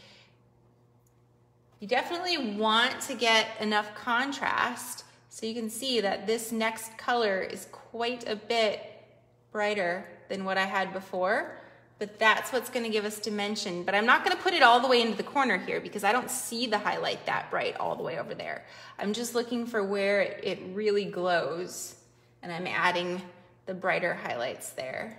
you definitely want to get enough contrast so you can see that this next color is quite a bit brighter than what I had before, but that's what's gonna give us dimension. But I'm not gonna put it all the way into the corner here because I don't see the highlight that bright all the way over there. I'm just looking for where it really glows and I'm adding the brighter highlights there.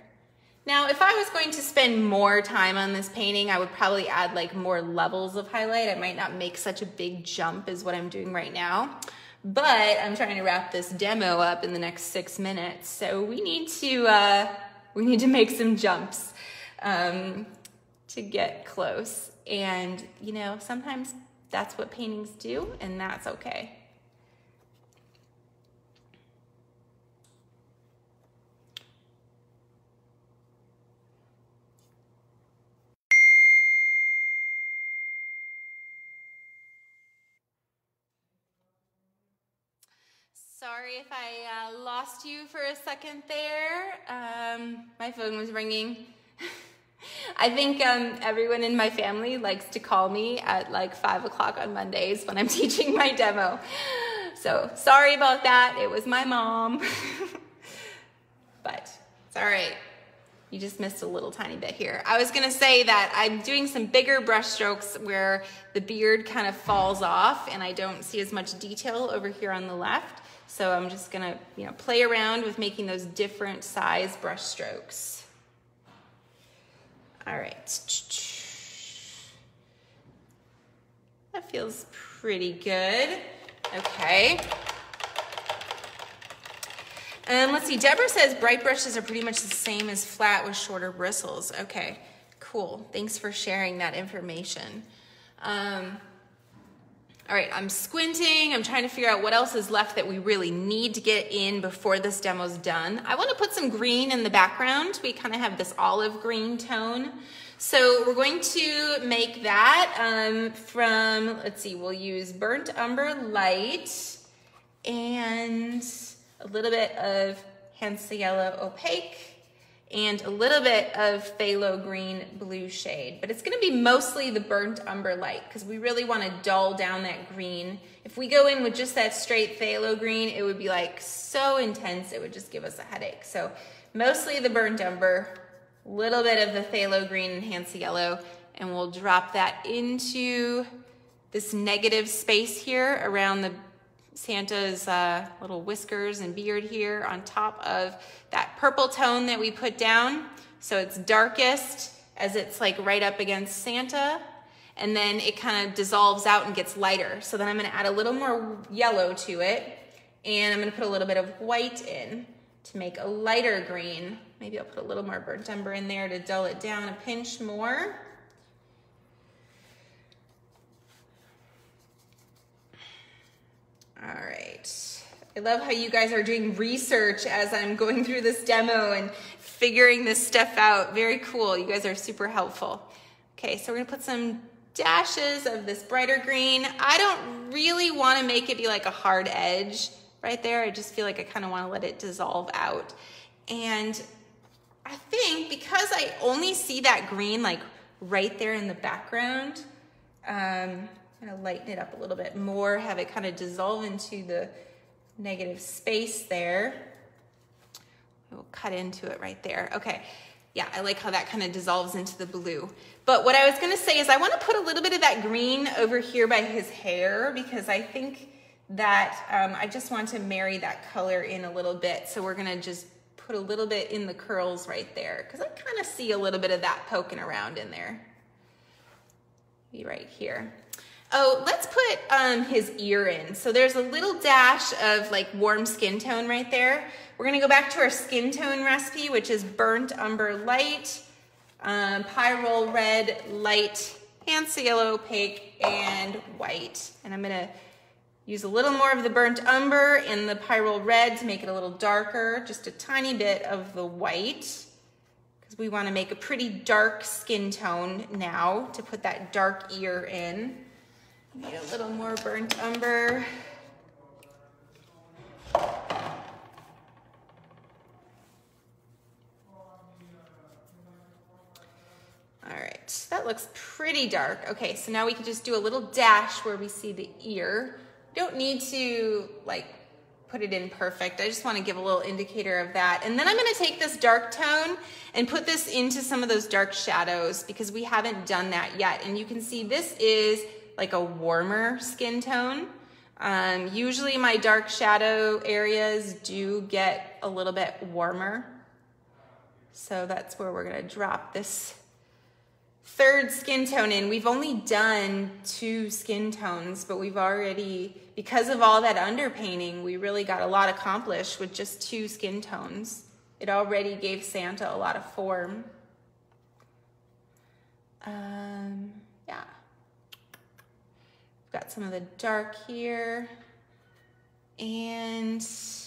Now, if I was going to spend more time on this painting, I would probably add like more levels of highlight. I might not make such a big jump as what I'm doing right now, but I'm trying to wrap this demo up in the next six minutes. So we need to, uh, we need to make some jumps um, to get close. And, you know, sometimes that's what paintings do, and that's okay. Sorry if I uh, lost you for a second there. Um, my phone was ringing. I think um, everyone in my family likes to call me at like five o'clock on Mondays when I'm teaching my demo. So sorry about that. It was my mom. but it's all right. You just missed a little tiny bit here. I was gonna say that I'm doing some bigger brush strokes where the beard kind of falls off and I don't see as much detail over here on the left. So I'm just gonna you know, play around with making those different size brush strokes. All right. That feels pretty good. Okay. Um, let's see, Deborah says bright brushes are pretty much the same as flat with shorter bristles. Okay, cool. Thanks for sharing that information. Um, all right, I'm squinting. I'm trying to figure out what else is left that we really need to get in before this demo's done. I want to put some green in the background. We kind of have this olive green tone. So we're going to make that um, from, let's see, we'll use Burnt Umber Light and a little bit of Hansa Yellow Opaque, and a little bit of Phthalo Green Blue shade. But it's gonna be mostly the Burnt Umber Light because we really wanna dull down that green. If we go in with just that straight Phthalo Green, it would be like so intense, it would just give us a headache. So mostly the Burnt Umber, little bit of the Phthalo Green Hansa Yellow, and we'll drop that into this negative space here around the Santa's uh, little whiskers and beard here on top of that purple tone that we put down. So it's darkest as it's like right up against Santa. And then it kind of dissolves out and gets lighter. So then I'm gonna add a little more yellow to it. And I'm gonna put a little bit of white in to make a lighter green. Maybe I'll put a little more burnt umber in there to dull it down a pinch more. All right. I love how you guys are doing research as I'm going through this demo and figuring this stuff out. Very cool. You guys are super helpful. Okay, so we're gonna put some dashes of this brighter green. I don't really wanna make it be like a hard edge right there. I just feel like I kinda wanna let it dissolve out. And I think because I only see that green like right there in the background, um, kind of lighten it up a little bit more, have it kind of dissolve into the negative space there. We'll cut into it right there. Okay, yeah, I like how that kind of dissolves into the blue. But what I was gonna say is I wanna put a little bit of that green over here by his hair because I think that um, I just want to marry that color in a little bit. So we're gonna just put a little bit in the curls right there because I kind of see a little bit of that poking around in there. Be right here. Oh, let's put um, his ear in. So there's a little dash of like warm skin tone right there. We're gonna go back to our skin tone recipe, which is burnt umber light, um, pyrrole red, light, Hansa yellow, opaque, and white. And I'm gonna use a little more of the burnt umber and the pyrrole red to make it a little darker, just a tiny bit of the white, because we wanna make a pretty dark skin tone now to put that dark ear in. Need a little more burnt umber. All right, that looks pretty dark. Okay, so now we can just do a little dash where we see the ear. Don't need to like put it in perfect. I just wanna give a little indicator of that. And then I'm gonna take this dark tone and put this into some of those dark shadows because we haven't done that yet. And you can see this is like a warmer skin tone. Um, usually my dark shadow areas do get a little bit warmer. So that's where we're gonna drop this third skin tone in. We've only done two skin tones, but we've already, because of all that underpainting, we really got a lot accomplished with just two skin tones. It already gave Santa a lot of form. Um, Got some of the dark here. And this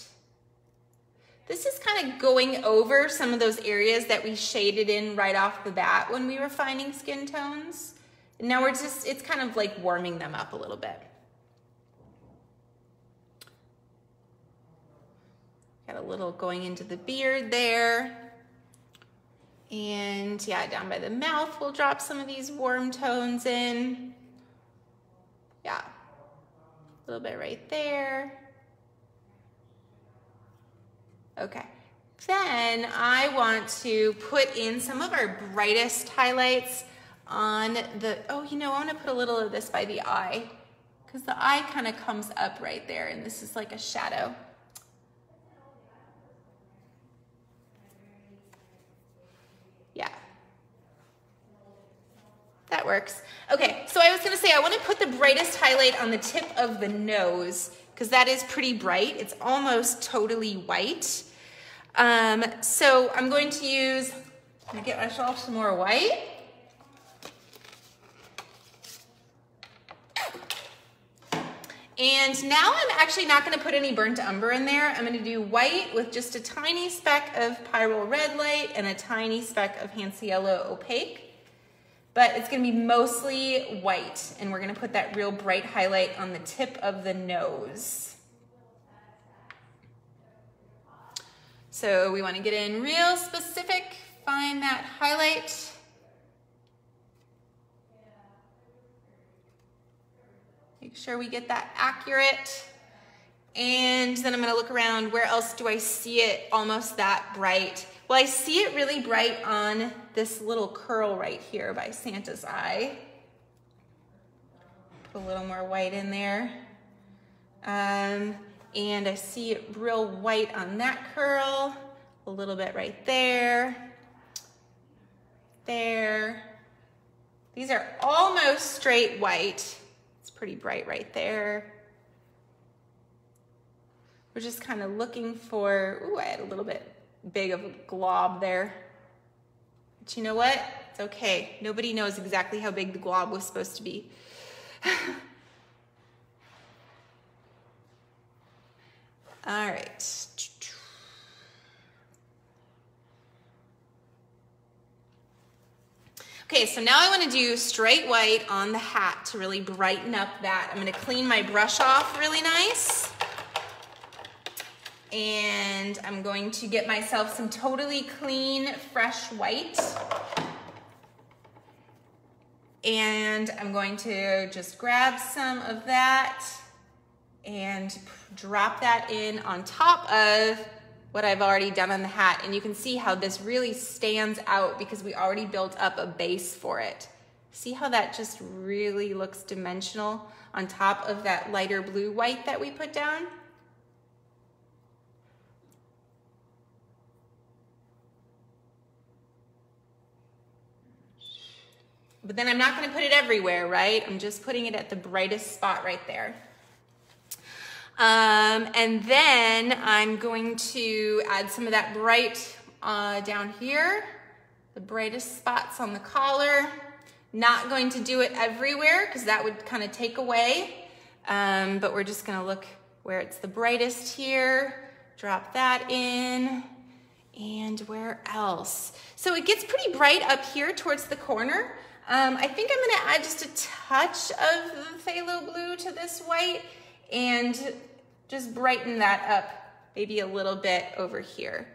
is kind of going over some of those areas that we shaded in right off the bat when we were finding skin tones. Now we're just, it's kind of like warming them up a little bit. Got a little going into the beard there. And yeah, down by the mouth, we'll drop some of these warm tones in. Yeah. A little bit right there. Okay. then I want to put in some of our brightest highlights on the, oh, you know, I want to put a little of this by the eye because the eye kind of comes up right there and this is like a shadow. Yeah. That works. Okay, so I was gonna say I wanna put the brightest highlight on the tip of the nose because that is pretty bright. It's almost totally white. Um, so I'm going to use, I'm get myself some more white. And now I'm actually not gonna put any burnt umber in there. I'm gonna do white with just a tiny speck of Pyrrole Red Light and a tiny speck of Hansa Yellow Opaque. But it's gonna be mostly white and we're gonna put that real bright highlight on the tip of the nose. So we wanna get in real specific, find that highlight. Make sure we get that accurate. And then I'm gonna look around, where else do I see it almost that bright? Well, I see it really bright on this little curl right here by Santa's eye. Put a little more white in there. Um, and I see it real white on that curl, a little bit right there, there. These are almost straight white It's pretty bright right there. We're just kind of looking for, ooh, I had a little bit big of a glob there. But you know what? It's okay. Nobody knows exactly how big the glob was supposed to be. All right. Okay, so now I wanna do straight white on the hat to really brighten up that. I'm gonna clean my brush off really nice. And I'm going to get myself some totally clean, fresh white. And I'm going to just grab some of that and drop that in on top of what I've already done on the hat. And you can see how this really stands out because we already built up a base for it. See how that just really looks dimensional on top of that lighter blue white that we put down? But then I'm not gonna put it everywhere, right? I'm just putting it at the brightest spot right there. Um, and then I'm going to add some of that bright uh, down here, the brightest spots on the collar. Not going to do it everywhere because that would kind of take away, um, but we're just gonna look where it's the brightest here, drop that in, and where else? So it gets pretty bright up here towards the corner. Um, I think I'm gonna add just a touch of the phthalo blue to this white and just brighten that up maybe a little bit over here.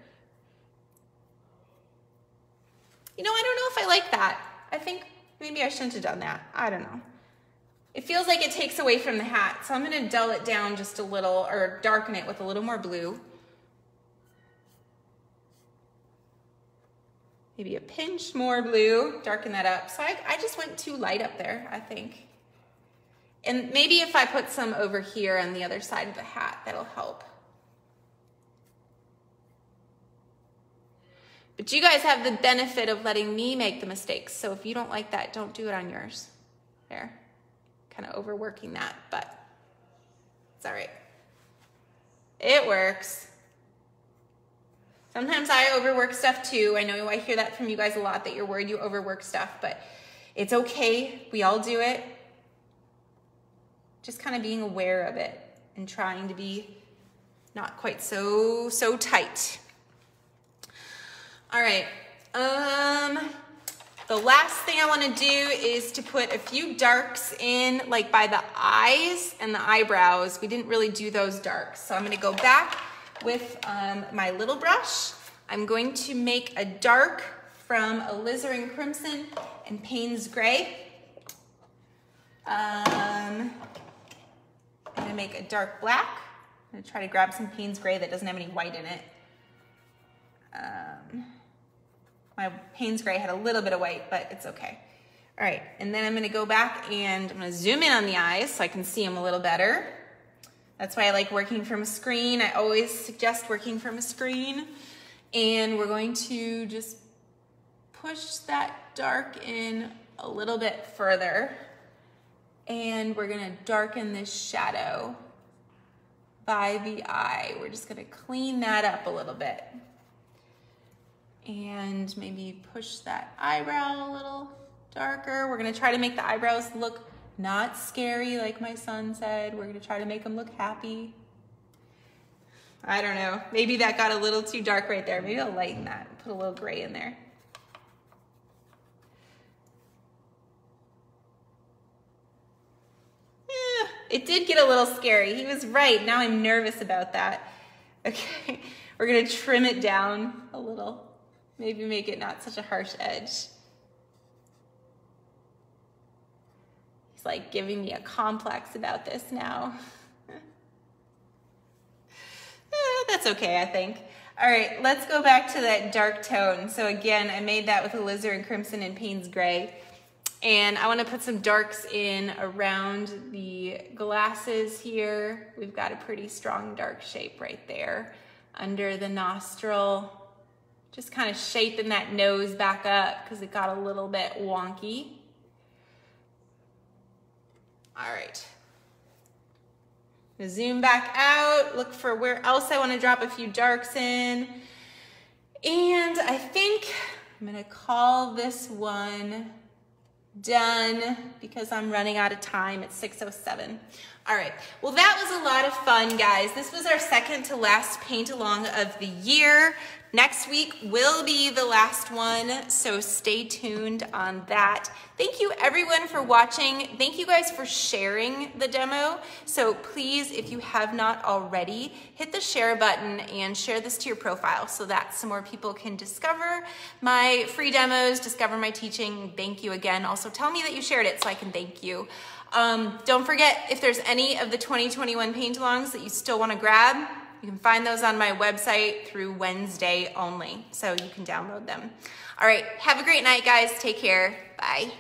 You know, I don't know if I like that. I think maybe I shouldn't have done that. I don't know. It feels like it takes away from the hat, so I'm gonna dull it down just a little or darken it with a little more blue. Maybe a pinch more blue, darken that up. So I, I just went too light up there, I think. And maybe if I put some over here on the other side of the hat, that'll help. But you guys have the benefit of letting me make the mistakes. So if you don't like that, don't do it on yours. There. Kind of overworking that, but it's all right. It works. Sometimes I overwork stuff too. I know I hear that from you guys a lot that you're worried you overwork stuff, but it's okay. We all do it just kind of being aware of it and trying to be not quite so, so tight. All right, um, the last thing I wanna do is to put a few darks in like by the eyes and the eyebrows. We didn't really do those darks. So I'm gonna go back with um, my little brush. I'm going to make a dark from Alizarin Crimson and Payne's Gray. Um, I'm gonna make a dark black. I'm gonna try to grab some Payne's Gray that doesn't have any white in it. Um, my Payne's Gray had a little bit of white, but it's okay. All right, and then I'm gonna go back and I'm gonna zoom in on the eyes so I can see them a little better. That's why I like working from a screen. I always suggest working from a screen. And we're going to just push that dark in a little bit further. And we're gonna darken this shadow by the eye. We're just gonna clean that up a little bit. And maybe push that eyebrow a little darker. We're gonna try to make the eyebrows look not scary like my son said. We're gonna try to make him look happy. I don't know, maybe that got a little too dark right there. Maybe I'll lighten that, put a little gray in there. Yeah, it did get a little scary. He was right, now I'm nervous about that. Okay, we're gonna trim it down a little. Maybe make it not such a harsh edge. Like giving me a complex about this now. eh, that's okay, I think. All right, let's go back to that dark tone. So again, I made that with alizarin crimson and Payne's gray. And I wanna put some darks in around the glasses here. We've got a pretty strong dark shape right there. Under the nostril, just kind of shaping that nose back up because it got a little bit wonky. All right. Zoom back out, look for where else I wanna drop a few darks in. And I think I'm gonna call this one done because I'm running out of time at 6.07. All right, well that was a lot of fun, guys. This was our second to last paint along of the year. Next week will be the last one, so stay tuned on that. Thank you everyone for watching. Thank you guys for sharing the demo. So please, if you have not already, hit the share button and share this to your profile so that some more people can discover my free demos, discover my teaching. Thank you again. Also tell me that you shared it so I can thank you. Um, don't forget, if there's any of the 2021 paint-alongs that you still wanna grab, you can find those on my website through Wednesday only, so you can download them. All right, have a great night, guys. Take care. Bye.